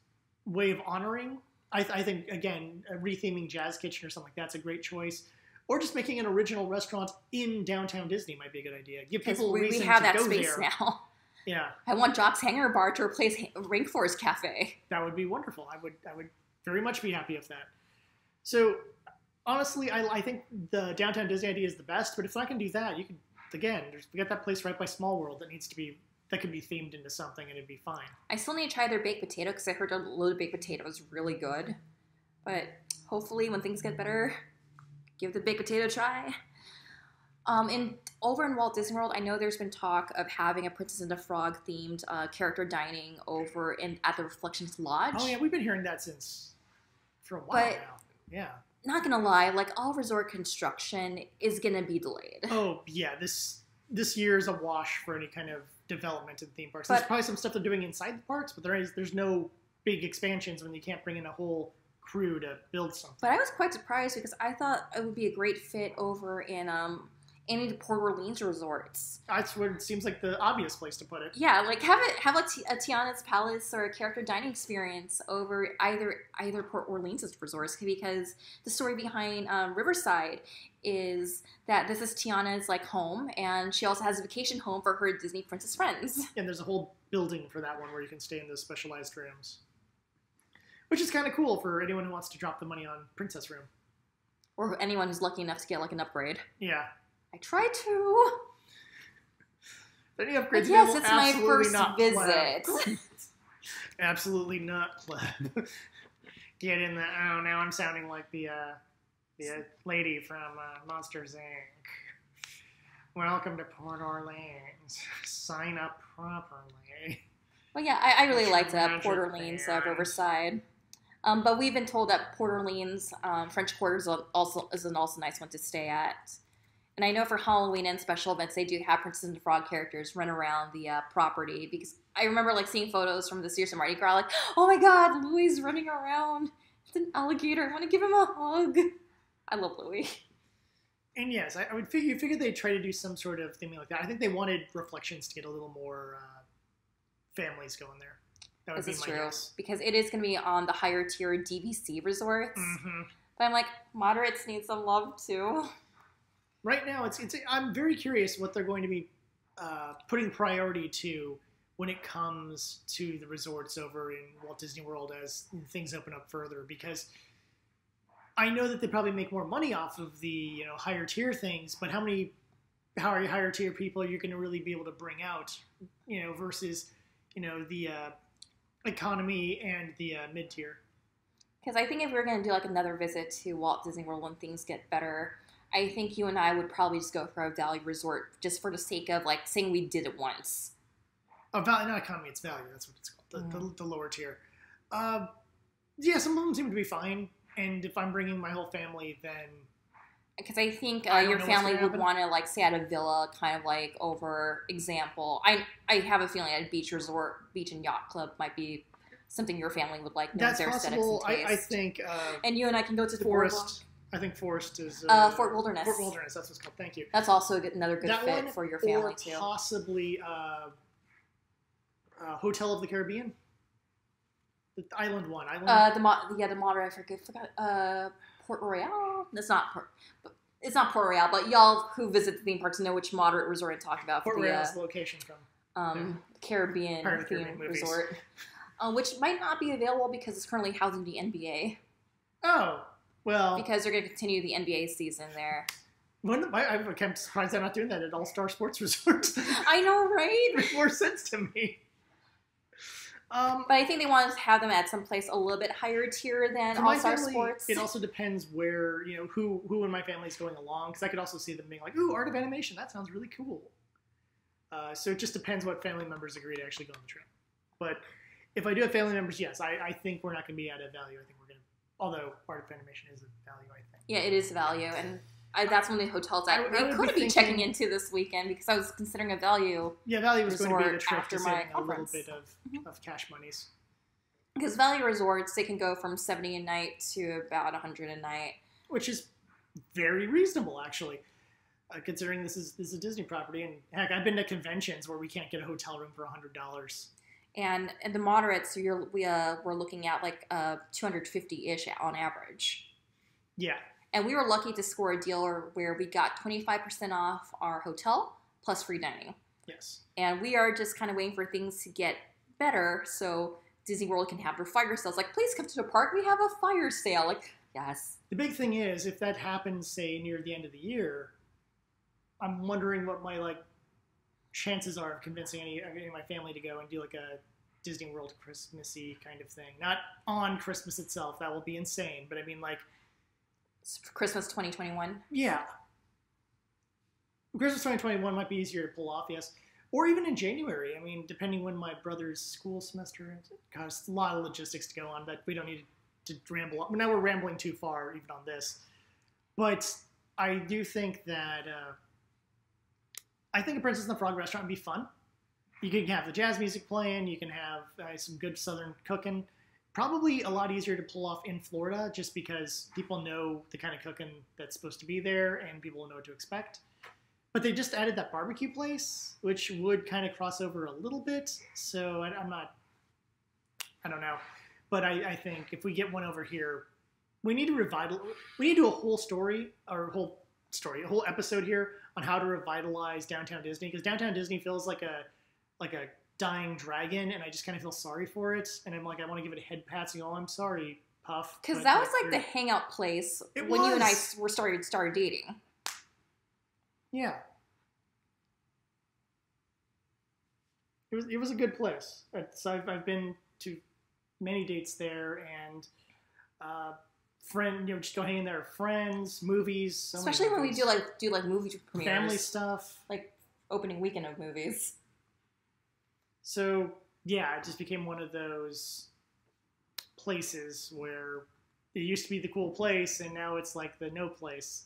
way of honoring. I, I think again, uh, retheming Jazz Kitchen or something like that's a great choice. Or just making an original restaurant in downtown Disney might be a good idea. Give people a we, reason we have to that go space there. now. Yeah, I want Jock's Hangar Bar to replace Rainforest Cafe. that would be wonderful. I would I would very much be happy with that. So honestly, I, I think the downtown Disney idea is the best. But if I can do that, you can again. We got that place right by Small World that needs to be that could be themed into something and it'd be fine. I still need to try their baked potato because I heard a load of baked potato is really good. But hopefully, when things get better, give the baked potato a try. Um, in over in Walt Disney World, I know there's been talk of having a Princess and the Frog themed uh, character dining over in at the Reflections Lodge. Oh yeah, we've been hearing that since for a while But- now. Yeah. Not gonna lie, like all resort construction is gonna be delayed. Oh yeah, this this year is a wash for any kind of development in theme parks. There's probably some stuff they're doing inside the parks, but there is there's no big expansions when you can't bring in a whole crew to build something. But I was quite surprised because I thought it would be a great fit over in um, any of Port Orleans resorts. That's what it seems like the obvious place to put it. Yeah, like have it have a, a Tiana's Palace or a character dining experience over either either Port Orleans resorts because the story behind um, Riverside is that this is Tiana's like home, and she also has a vacation home for her Disney princess friends. And there's a whole building for that one where you can stay in those specialized rooms. Which is kind of cool for anyone who wants to drop the money on Princess Room. Or anyone who's lucky enough to get like an upgrade. Yeah. I try to. Any upgrades But yes, it's my first not visit. Absolutely not pleb. Get in the. Oh, now I'm sounding like the uh, the uh, lady from uh, Monsters Inc. Welcome to Port Orleans. Sign up properly. Well, yeah, I, I really liked uh, Port Orleans, uh. Riverside. Um, but we've been told that Port Orleans um, French Quarter is also is an also nice one to stay at. And I know for Halloween and special events, they do have Princess and the Frog characters run around the uh, property because I remember like seeing photos from this year's Mardi Gras, like, oh my God, Louis running around. It's an alligator. I want to give him a hug. I love Louis. And yes, I, I would figure you figured they'd try to do some sort of thing like that. I think they wanted reflections to get a little more uh, families going there. That would This be is my true guess. because it is going to be on the higher tier DVC resorts. hmm But I'm like, moderates need some love too. Right now it's it's i'm very curious what they're going to be uh, putting priority to when it comes to the resorts over in walt disney world as things open up further because i know that they probably make more money off of the you know higher tier things but how many how are higher tier people you're going to really be able to bring out you know versus you know the uh, economy and the uh, mid tier Because I think if we're going to do like another visit to Walt Disney World when things get better, I think you and I would probably just go for a Valley Resort just for the sake of like saying we did it once. Oh, value, not economy, it's value. That's what it's called. The, Mm. the, the lower tier. Uh, yeah, some of them seem to be fine. And if I'm bringing my whole family, then Because I think uh, I your family would want to like stay at a villa, kind of like over example. I I have a feeling a beach resort, beach and yacht club might be something your family would like. knowing that's their aesthetics possible. and I, I think uh, and you and I can go to the Forest. I think Forest is Uh, Fort Wilderness. Fort Wilderness. That's what's called. Thank you. That's also a good- another good that fit one, for your family too. possibly uh, uh, Hotel of the Caribbean, the island one. Island. Uh, the mo- yeah, the modern I forget, forgot. Uh, Port Royale. That's not Port. But it's not Port Royale, but y'all who visit the theme parks know which moderate resort I'm talking about. Port Royale's uh, the location from. um, Caribbean the theme resort, uh, which might not be available because it's currently housing the NBA. Oh, Well, because they're going to continue the NBA season there. when I, I'm I'm surprised they're not doing that at All Star Sports Resort. I know, right? makes more sense to me. Um, But I think they want to have them at some place a little bit higher tier than All Star Sports. it also depends where you know who who in my family is going along because I could also see them being like, "Ooh, art of animation, that sounds really cool." Uh, so it just depends what family members agree to actually go on the trip. But if I do have family members, yes, I, I think we're not going to be at a value. I think we're going to, although part of animation is a value, I think. yeah, it is value, and I, that's one of the hotels I, I I could be be checking into this weekend because I was considering a value Yeah, value was going to be the after to my a little bit of, Mhm. of cash monies. because value resorts they can go from seventy a night to about hundred a night. which is very reasonable actually uh, considering this is this is a disney property and heck i've been to conventions where we can't get a hotel room for $100 And, and the moderates, you're we uh, we're looking at like uh, 250 ish on average. yeah And we were lucky to score a deal where we got 25% off our hotel plus free dining. yes And we are just kind of waiting for things to get better so Disney World can have their fire sales. Like, please come to the park. We have a fire sale. Like, yes. the big thing is if that happens say near the end of the year i'm wondering what my like chances are of convincing any, any of my family to go and do like a disney world christmassy kind of thing not on christmas itself that will be insane but i mean like Christmas 2021. Yeah. Christmas 2021 might be easier to pull off, yes. Or even in January. I mean, depending when my brother's school semester is. God, it's a lot of logistics to go on that we don't need to ramble on. Now we're rambling too far, even on this. But I do think that uh, I think a Princess and the Frog restaurant would be fun. You can have the jazz music playing. You can have uh, some good Southern cooking. Probably a lot easier to pull off in Florida, just because people know the kind of cooking that's supposed to be there, and people will know what to expect. But they just added that barbecue place, which would kind of cross over a little bit. So I, I'm not, I don't know. But I, I think if we get one over here, we need to revital. We need to do a whole story or a whole story, a whole episode here on how to revitalize downtown Disney because downtown Disney feels like a like a dying dragon, and I just kind of feel sorry for it. And I'm like, I want to give it a head pat, saying, "Oh, I'm sorry, Puff." Because that was like, the hangout place It when you and I were started started dating. yeah. It was it was a good place. So I've, I've been to many dates there, and uh, friend, you know, just go hang in there, friends, movies, so Especially when we do like do like movie premieres, family stuff. like opening weekend of movies. So yeah, it just became one of those places where it used to be the cool place, and now it's like the no place,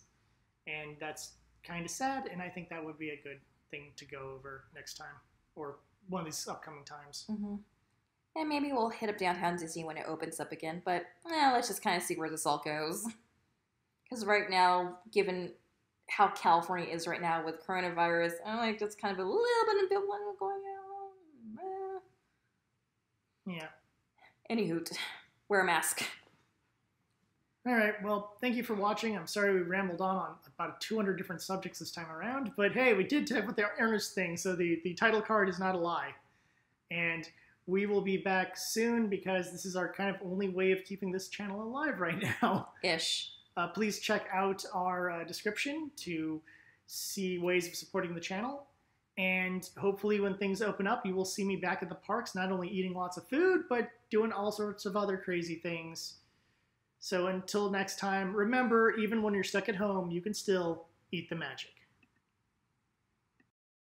and that's kind of sad. And I think that would be a good thing to go over next time, or one of these upcoming times. Mm-hmm. And maybe we'll hit up downtown Disney when it opens up again. But eh, let's just kind of see where this all goes. Because right now, given how California is right now with coronavirus, I'm like just kind of a little bit of bit ambivalent going on. Eh. Yeah. Anywho, wear a mask. All right. Well, thank you for watching. I'm sorry we rambled on on about 200 different subjects this time around, but hey, we did talk with the Ernest thing, so the, the title card is not a lie. And we will be back soon because this is our kind of only way of keeping this channel alive right now. Ish. Uh, please check out our uh, description to see ways of supporting the channel. And hopefully, when things open up, you will see me back at the parks, not only eating lots of food, but doing all sorts of other crazy things. So until next time, remember, even when you're stuck at home, you can still eat the magic.